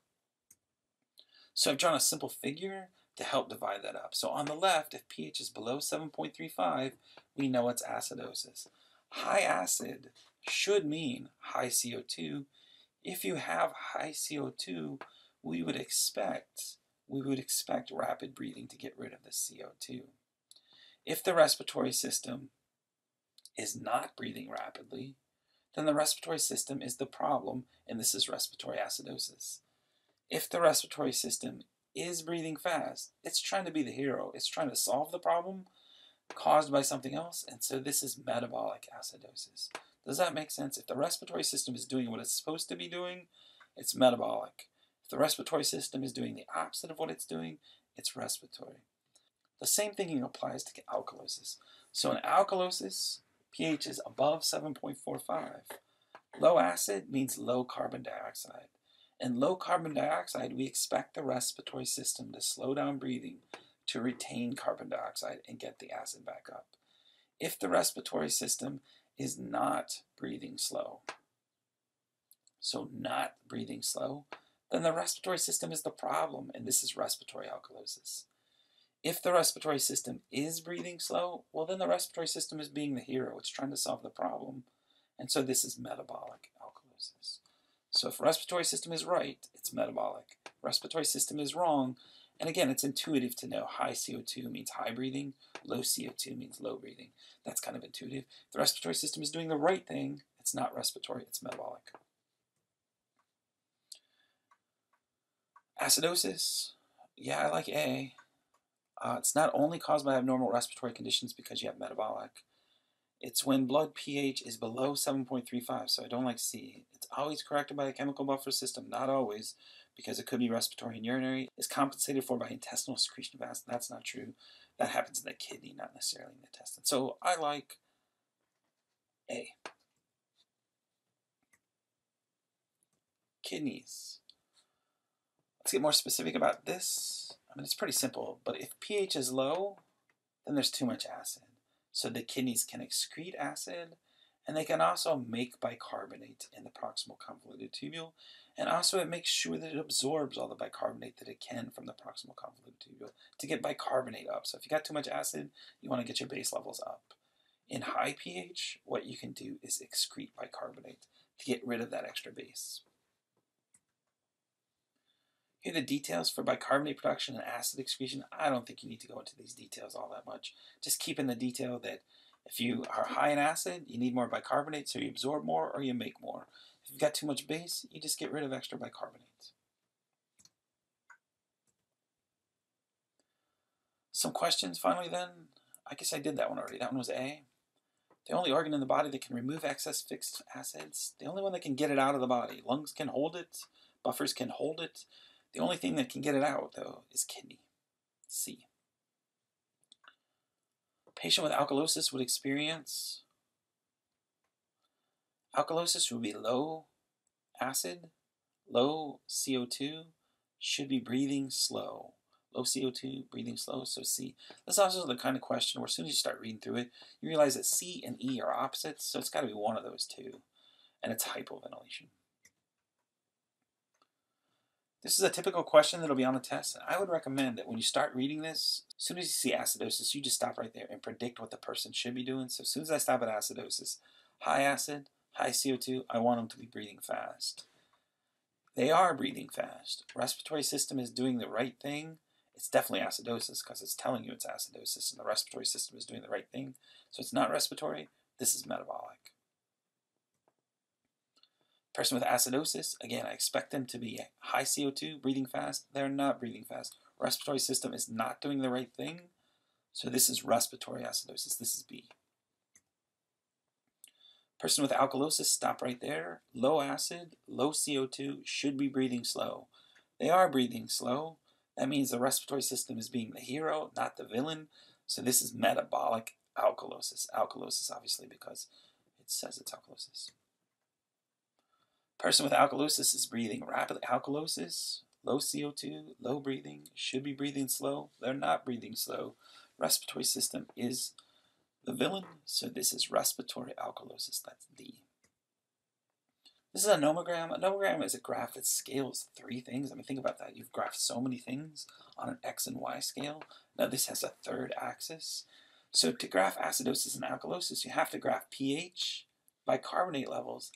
So I've drawn a simple figure to help divide that up. So on the left, if pH is below 7.35, we know it's acidosis. High acid should mean high CO2. If you have high CO2, we would expect we would expect rapid breathing to get rid of the CO2. If the respiratory system is not breathing rapidly, then the respiratory system is the problem, and this is respiratory acidosis. If the respiratory system is breathing fast, it's trying to be the hero. It's trying to solve the problem caused by something else, and so this is metabolic acidosis. Does that make sense? If the respiratory system is doing what it's supposed to be doing, it's metabolic the respiratory system is doing the opposite of what it's doing, it's respiratory. The same thinking applies to alkalosis. So in alkalosis, pH is above 7.45. Low acid means low carbon dioxide. In low carbon dioxide, we expect the respiratory system to slow down breathing to retain carbon dioxide and get the acid back up. If the respiratory system is not breathing slow, so not breathing slow, then the respiratory system is the problem, and this is respiratory alkalosis. If the respiratory system is breathing slow, well, then the respiratory system is being the hero. It's trying to solve the problem. And so this is metabolic alkalosis. So if respiratory system is right, it's metabolic. Respiratory system is wrong, and again, it's intuitive to know high CO2 means high breathing, low CO2 means low breathing. That's kind of intuitive. The respiratory system is doing the right thing, it's not respiratory, it's metabolic. Acidosis, yeah, I like A. Uh, it's not only caused by abnormal respiratory conditions because you have metabolic. It's when blood pH is below 7.35, so I don't like C. It's always corrected by the chemical buffer system, not always, because it could be respiratory and urinary. It's compensated for by intestinal secretion of acid. That's not true. That happens in the kidney, not necessarily in the intestine. So I like A. Kidneys. Let's get more specific about this. I mean, it's pretty simple, but if pH is low, then there's too much acid. So the kidneys can excrete acid, and they can also make bicarbonate in the proximal convoluted tubule. And also it makes sure that it absorbs all the bicarbonate that it can from the proximal convoluted tubule to get bicarbonate up. So if you got too much acid, you want to get your base levels up. In high pH, what you can do is excrete bicarbonate to get rid of that extra base. Here are the details for bicarbonate production and acid excretion. I don't think you need to go into these details all that much. Just keep in the detail that if you are high in acid, you need more bicarbonate, so you absorb more or you make more. If you've got too much base, you just get rid of extra bicarbonate. Some questions finally then. I guess I did that one already. That one was A. The only organ in the body that can remove excess fixed acids, the only one that can get it out of the body. Lungs can hold it, buffers can hold it, the only thing that can get it out, though, is kidney. C. Patient with alkalosis would experience alkalosis would be low acid, low CO2, should be breathing slow. Low CO2, breathing slow. So C. This is also the kind of question where as soon as you start reading through it, you realize that C and E are opposites, so it's got to be one of those two. And it's hypoventilation. This is a typical question that'll be on the test. I would recommend that when you start reading this, as soon as you see acidosis, you just stop right there and predict what the person should be doing. So as soon as I stop at acidosis, high acid, high CO2, I want them to be breathing fast. They are breathing fast. Respiratory system is doing the right thing. It's definitely acidosis because it's telling you it's acidosis and the respiratory system is doing the right thing. So it's not respiratory, this is metabolic. Person with acidosis, again, I expect them to be high CO2, breathing fast. They're not breathing fast. Respiratory system is not doing the right thing. So this is respiratory acidosis. This is B. Person with alkalosis, stop right there. Low acid, low CO2, should be breathing slow. They are breathing slow. That means the respiratory system is being the hero, not the villain. So this is metabolic alkalosis. Alkalosis, obviously, because it says it's alkalosis. Person with alkalosis is breathing rapidly. Alkalosis, low CO2, low breathing, should be breathing slow. They're not breathing slow. Respiratory system is the villain, so this is respiratory alkalosis. That's D. This is a nomogram. A nomogram is a graph that scales three things. I mean, think about that. You've graphed so many things on an X and Y scale. Now this has a third axis. So to graph acidosis and alkalosis, you have to graph pH, bicarbonate levels,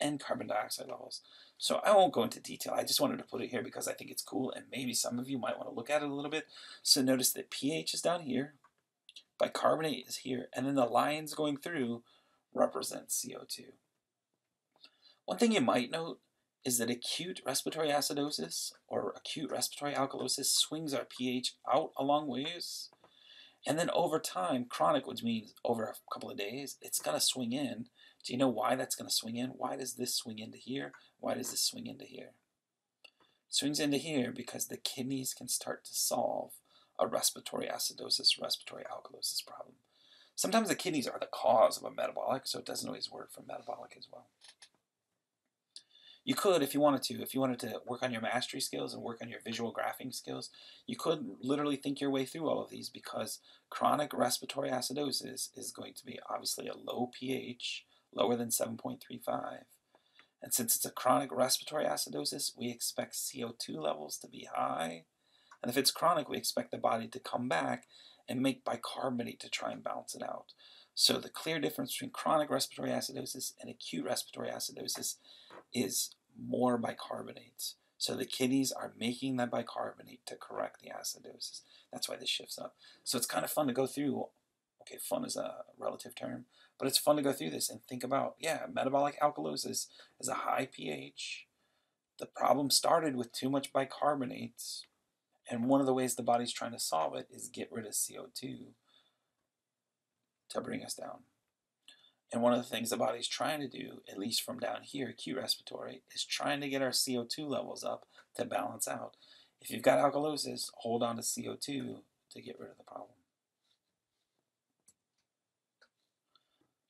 and carbon dioxide levels. So I won't go into detail. I just wanted to put it here because I think it's cool and maybe some of you might want to look at it a little bit. So notice that pH is down here, bicarbonate is here, and then the lines going through represent CO2. One thing you might note is that acute respiratory acidosis or acute respiratory alkalosis swings our pH out a long ways. And then over time, chronic, which means over a couple of days, it's going to swing in do you know why that's going to swing in? Why does this swing into here? Why does this swing into here? It swings into here because the kidneys can start to solve a respiratory acidosis, respiratory alkalosis problem. Sometimes the kidneys are the cause of a metabolic, so it doesn't always work for metabolic as well. You could, if you wanted to, if you wanted to work on your mastery skills and work on your visual graphing skills, you could literally think your way through all of these because chronic respiratory acidosis is going to be obviously a low pH, lower than 7.35. And since it's a chronic respiratory acidosis, we expect CO2 levels to be high. And if it's chronic, we expect the body to come back and make bicarbonate to try and balance it out. So the clear difference between chronic respiratory acidosis and acute respiratory acidosis is more bicarbonates. So the kidneys are making that bicarbonate to correct the acidosis. That's why this shifts up. So it's kind of fun to go through. Okay, fun is a relative term, but it's fun to go through this and think about, yeah, metabolic alkalosis is a high pH. The problem started with too much bicarbonates. And one of the ways the body's trying to solve it is get rid of CO2 to bring us down. And one of the things the body's trying to do, at least from down here, acute respiratory, is trying to get our CO2 levels up to balance out. If you've got alkalosis, hold on to CO2 to get rid of the problem.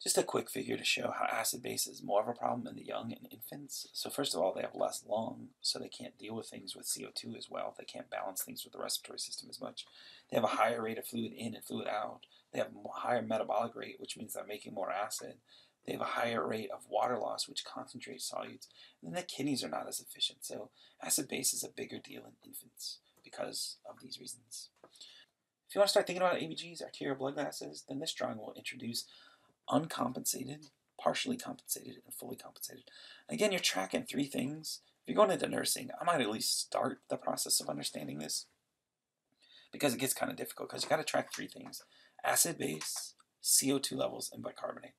Just a quick figure to show how acid base is more of a problem in the young and infants. So first of all, they have less lung, so they can't deal with things with CO2 as well. They can't balance things with the respiratory system as much. They have a higher rate of fluid in and fluid out. They have a higher metabolic rate, which means they're making more acid. They have a higher rate of water loss, which concentrates solutes. And then the kidneys are not as efficient. So acid base is a bigger deal in infants because of these reasons. If you want to start thinking about ABGs, arterial blood gases, then this drawing will introduce uncompensated, partially compensated, and fully compensated. Again, you're tracking three things. If you're going into nursing, I might at least start the process of understanding this because it gets kind of difficult because you've got to track three things acid base, CO2 levels, and bicarbonate.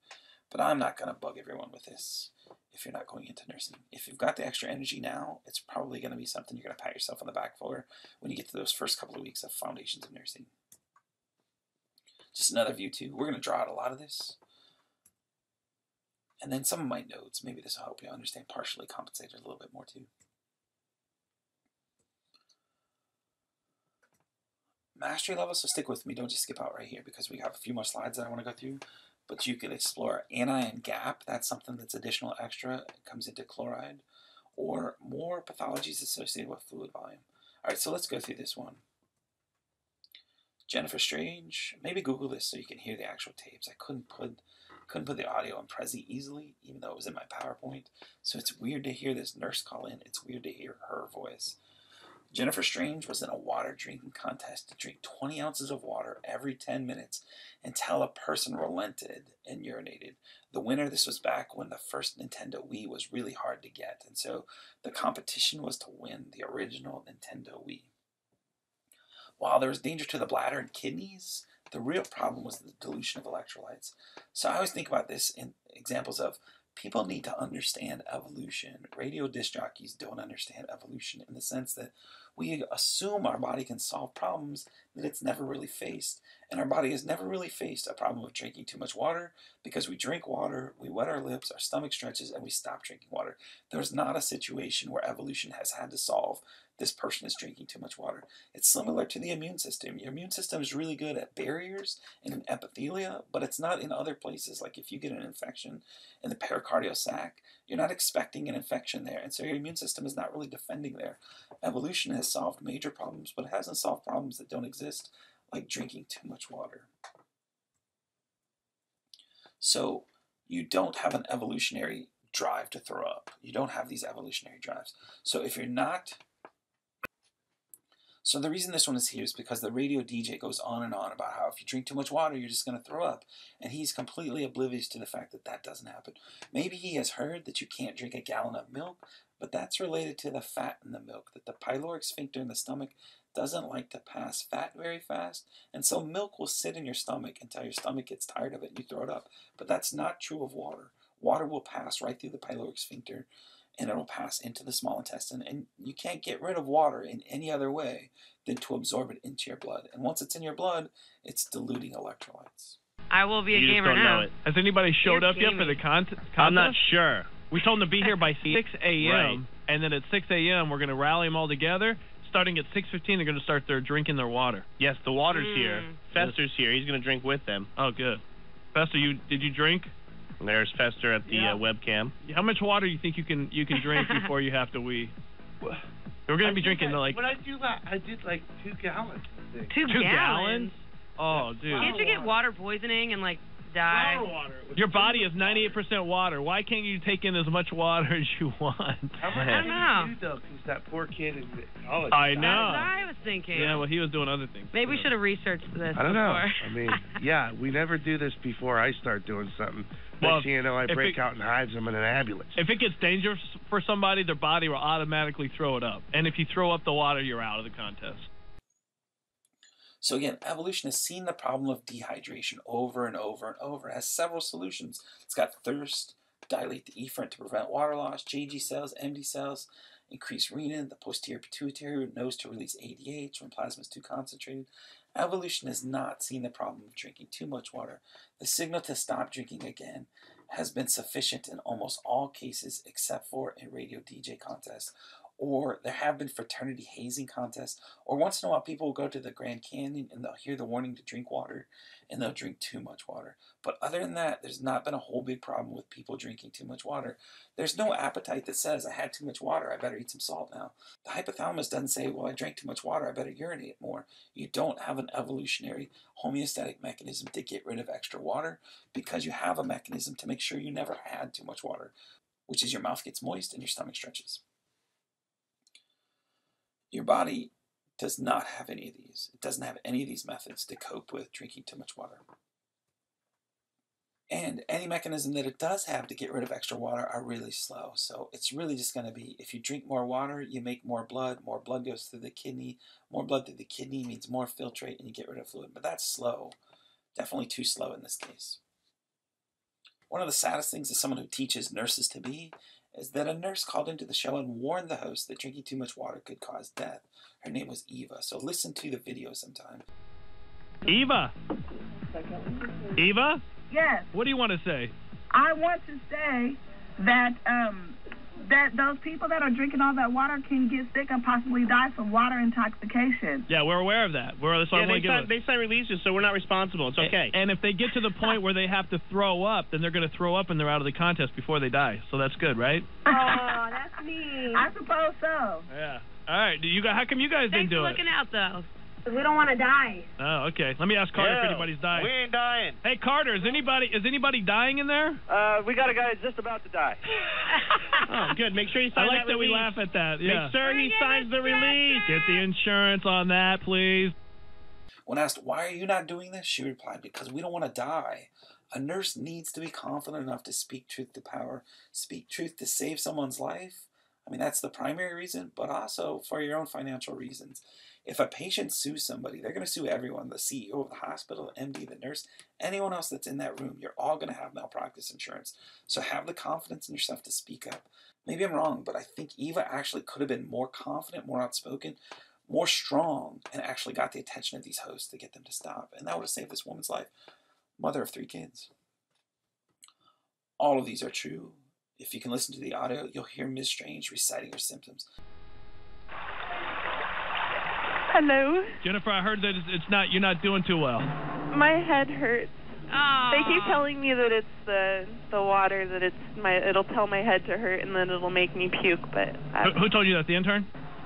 But I'm not going to bug everyone with this if you're not going into nursing. If you've got the extra energy now, it's probably going to be something you're going to pat yourself on the back for when you get to those first couple of weeks of foundations of nursing. Just another view too. We're going to draw out a lot of this. And then some of my notes, maybe this will help you understand partially compensated a little bit more too. Mastery level, so stick with me. Don't just skip out right here because we have a few more slides that I want to go through. But you can explore anion gap. That's something that's additional extra. It comes into chloride. Or more pathologies associated with fluid volume. All right, so let's go through this one. Jennifer Strange. Maybe Google this so you can hear the actual tapes. I couldn't put couldn't put the audio in Prezi easily, even though it was in my PowerPoint. So it's weird to hear this nurse call in. It's weird to hear her voice. Jennifer Strange was in a water drinking contest to drink 20 ounces of water every 10 minutes until a person relented and urinated. The winner, this was back when the first Nintendo Wii was really hard to get, and so the competition was to win the original Nintendo Wii. While there was danger to the bladder and kidneys, the real problem was the dilution of electrolytes. So I always think about this in examples of people need to understand evolution. Radio disc jockeys don't understand evolution in the sense that we assume our body can solve problems that it's never really faced. And our body has never really faced a problem of drinking too much water because we drink water, we wet our lips, our stomach stretches, and we stop drinking water. There's not a situation where evolution has had to solve this person is drinking too much water. It's similar to the immune system. Your immune system is really good at barriers and in epithelia, but it's not in other places. Like if you get an infection in the pericardial sac, you're not expecting an infection there, and so your immune system is not really defending there. Evolution has solved major problems, but it hasn't solved problems that don't exist, like drinking too much water. So you don't have an evolutionary drive to throw up. You don't have these evolutionary drives. So if you're not so the reason this one is here is because the radio DJ goes on and on about how if you drink too much water, you're just going to throw up. And he's completely oblivious to the fact that that doesn't happen. Maybe he has heard that you can't drink a gallon of milk, but that's related to the fat in the milk, that the pyloric sphincter in the stomach doesn't like to pass fat very fast. And so milk will sit in your stomach until your stomach gets tired of it and you throw it up. But that's not true of water. Water will pass right through the pyloric sphincter and it'll pass into the small intestine. And you can't get rid of water in any other way than to absorb it into your blood. And once it's in your blood, it's diluting electrolytes. I will be a You just gamer don't now. know it. Has anybody showed You're up yet for the contest? I'm not sure. We told them to be here by 6 [laughs] a.m. Right. and then at 6 a.m. we're going to rally them all together. Starting at 6:15, they're going to start their drinking their water. Yes, the water's here. Mm. Fester's here. He's going to drink with them. Oh, good. Fester, you did you drink? And there's Fester at the Yeah. uh, webcam. How much water do you think you can you can drink [laughs] before you have to wee? We're going to be drinking I, like What I do, la- I did like two gallons. I think. Two, two gallons. gallons. Oh, dude. Can't you get water poisoning and like die? Flower water. Your body is 98% water. Why can't you take in as much water [laughs] as you want? How much I don't know. you do though? Because that poor kid in college. I know. what I was thinking. Yeah, well, he was doing other things. Maybe we should have researched this I don't know. I mean, yeah, [laughs] we never do this before I start doing something. Well, Next thing you know, I break it- out in hives. I'm in an ambulance. If it gets dangerous for somebody, their body will automatically throw it up. And if you throw up the water, you're out of the contest. So again, evolution has seen the problem of dehydration over and over and over. It has several solutions. It's got thirst, dilate the efferent to prevent water loss, JG cells, MD cells, increase renin, the posterior pituitary knows to release ADH when plasma is too concentrated. Evolution has not seen the problem of drinking too much water. The signal to stop drinking again has been sufficient in almost all cases except for a radio DJ contest. Or there have been fraternity hazing contests, or once in a while people will go to the Grand Canyon and they'll hear the warning to drink water and they'll drink too much water. But other than that, there's not been a whole big problem with people drinking too much water. There's no appetite that says, I had too much water, I better eat some salt now. The hypothalamus doesn't say, Well, I drank too much water, I better urinate more. You don't have an evolutionary homeostatic mechanism to get rid of extra water because you have a mechanism to make sure you never had too much water, which is your mouth gets moist and your stomach stretches. Your body does not have any of these. It doesn't have any of these methods to cope with drinking too much water. And any mechanism that it does have to get rid of extra water are really slow. So it's really just going to be if you drink more water, you make more blood, more blood goes through the kidney, more blood through the kidney means more filtrate and you get rid of fluid. But that's slow. Definitely too slow in this case. One of the saddest things as someone who teaches nurses to be is that a nurse called into the show and warned the host that drinking too much water could cause death. Her name was Eva, so listen to the video sometime. Eva. Eva, Yes, what do you want to say? I want to say that um, that those people that are drinking all that water can get sick and possibly die from water intoxication. Yeah, we're aware of that. We're that's why Yeah, I they want to give sign, they sign releases, so we're not responsible. It's okay. And if they get to the point where they have to throw up, then they're going to throw up and they're out of the contest before they die. So that's good, right? Oh, that's me. [laughs] I suppose so. Yeah. All right. Do you guys? How come you guys Thanks didn't do for it? looking out, though. We don't want to die. Oh, okay. Let me ask Carter if anybody's dying. We ain't dying. Hey, Carter, is anybody is anybody dying in there? Uh, we got a guy that's just about to die. [laughs] oh, good. Make sure you I sign like that we release. laugh at that. Yeah. Make sure he signs the release. Get the insurance on that, please. When asked, why are you not doing this? She replied, because we don't want to die. A nurse needs to be confident enough to speak truth to power, speak truth to save someone's life. I mean, that's the primary reason, but also for your own financial reasons. If a patient sues somebody, they're going to sue everyone the CEO of the hospital, the MD, the nurse, anyone else that's in that room. You're all going to have malpractice insurance. So have the confidence in yourself to speak up. Maybe I'm wrong, but I think Eva actually could have been more confident, more outspoken, more strong, and actually got the attention of these hosts to get them to stop. And that would have saved this woman's life. Mother of three kids. All of these are true. If you can listen to the audio, you'll hear Ms. Strange reciting her symptoms. Hello. Jennifer, I heard that it's, it's not you're not doing too well. My head hurts. Oh. They keep telling me that it's the the water that it's my it'll tell my head to hurt and then it'll make me puke. But Who, who told you that? The intern?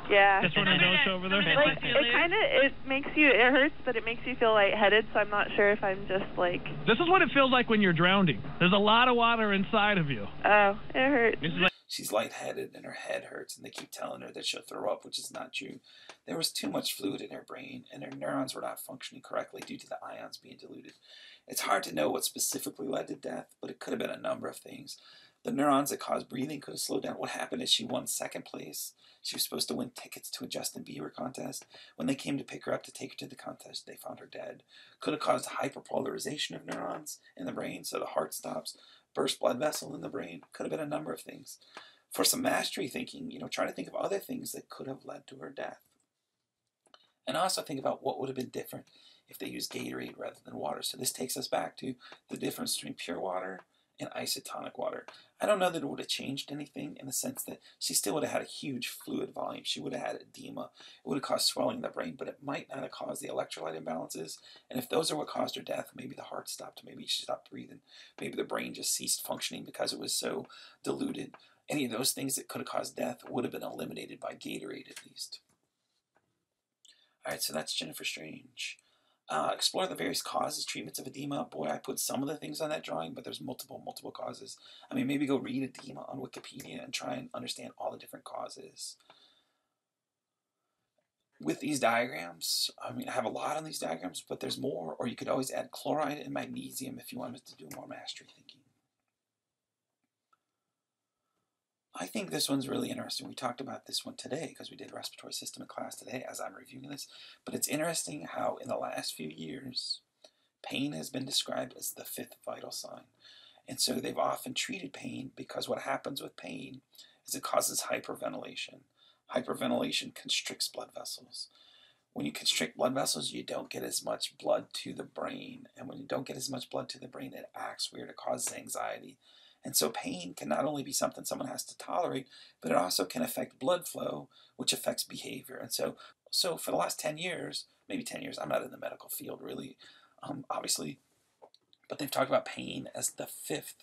yeah, That's what I noticed over there. like it kind of it makes you it hurts, but it makes you feel lightheaded. So I'm not sure if I'm just like This is what it feels like when you're drowning. There's a lot of water inside of you. oh it hurts. She's lightheaded and her head hurts, and they keep telling her that she'll throw up, which is not true. There was too much fluid in her brain, and her neurons were not functioning correctly due to the ions being diluted. It's hard to know what specifically led to death, but it could have been a number of things. The neurons that caused breathing could have slowed down. What happened is she won second place. She was supposed to win tickets to a Justin Bieber contest. When they came to pick her up to take her to the contest, they found her dead. Could have caused hyperpolarization of neurons in the brain, so the heart stops. Burst blood vessel in the brain. Could have been a number of things. For some mastery thinking, you know, try to think of other things that could have led to her death. And also think about what would have been different if they used Gatorade rather than water. So this takes us back to the difference between pure water and isotonic water. I don't know that it would have changed anything in the sense that she still would have had a huge fluid volume. She would have had edema. It would have caused swelling in the brain, but it might not have caused the electrolyte imbalances. And if those are what caused her death, maybe the heart stopped, maybe she stopped breathing, maybe the brain just ceased functioning because it was so diluted. Any of those things that could have caused death would have been eliminated by Gatorade at least. All right, so that's Jennifer Strange. Uh, explore the various causes, treatments of edema. Boy, I put some of the things on that drawing, but there's multiple, multiple causes. I mean, maybe go read edema on Wikipedia and try and understand all the different causes. With these diagrams, I mean, I have a lot on these diagrams, but there's more, or you could always add chloride and magnesium if you wanted to do more mastery thinking. I think this one's really interesting. We talked about this one today because we did respiratory system in class today as I'm reviewing this. But it's interesting how in the last few years, pain has been described as the fifth vital sign. And so they've often treated pain because what happens with pain is it causes hyperventilation. Hyperventilation constricts blood vessels. When you constrict blood vessels, you don't get as much blood to the brain. And when you don't get as much blood to the brain, it acts weird. It causes anxiety. And so pain can not only be something someone has to tolerate, but it also can affect blood flow, which affects behavior. And so, so for the last 10 years, maybe 10 years, I'm not in the medical field really, um, obviously, but they've talked about pain as the fifth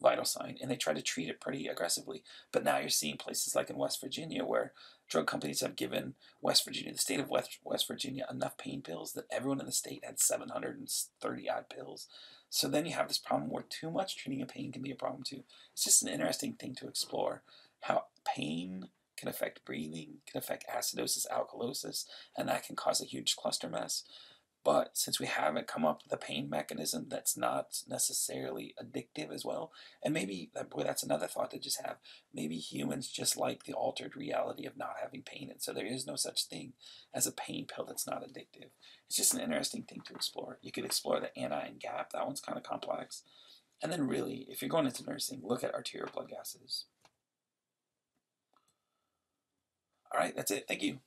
vital sign, and they try to treat it pretty aggressively. But now you're seeing places like in West Virginia where drug companies have given West Virginia, the state of West, West Virginia, enough pain pills that everyone in the state had 730 odd pills. So then you have this problem where too much treating a pain can be a problem too. It's just an interesting thing to explore how pain can affect breathing, can affect acidosis, alkalosis, and that can cause a huge cluster mess. But since we haven't come up with a pain mechanism that's not necessarily addictive as well, and maybe boy, that's another thought to just have. Maybe humans just like the altered reality of not having pain, and so there is no such thing as a pain pill that's not addictive. It's just an interesting thing to explore. You could explore the anion gap. That one's kind of complex. And then really, if you're going into nursing, look at arterial blood gases. All right, that's it. Thank you.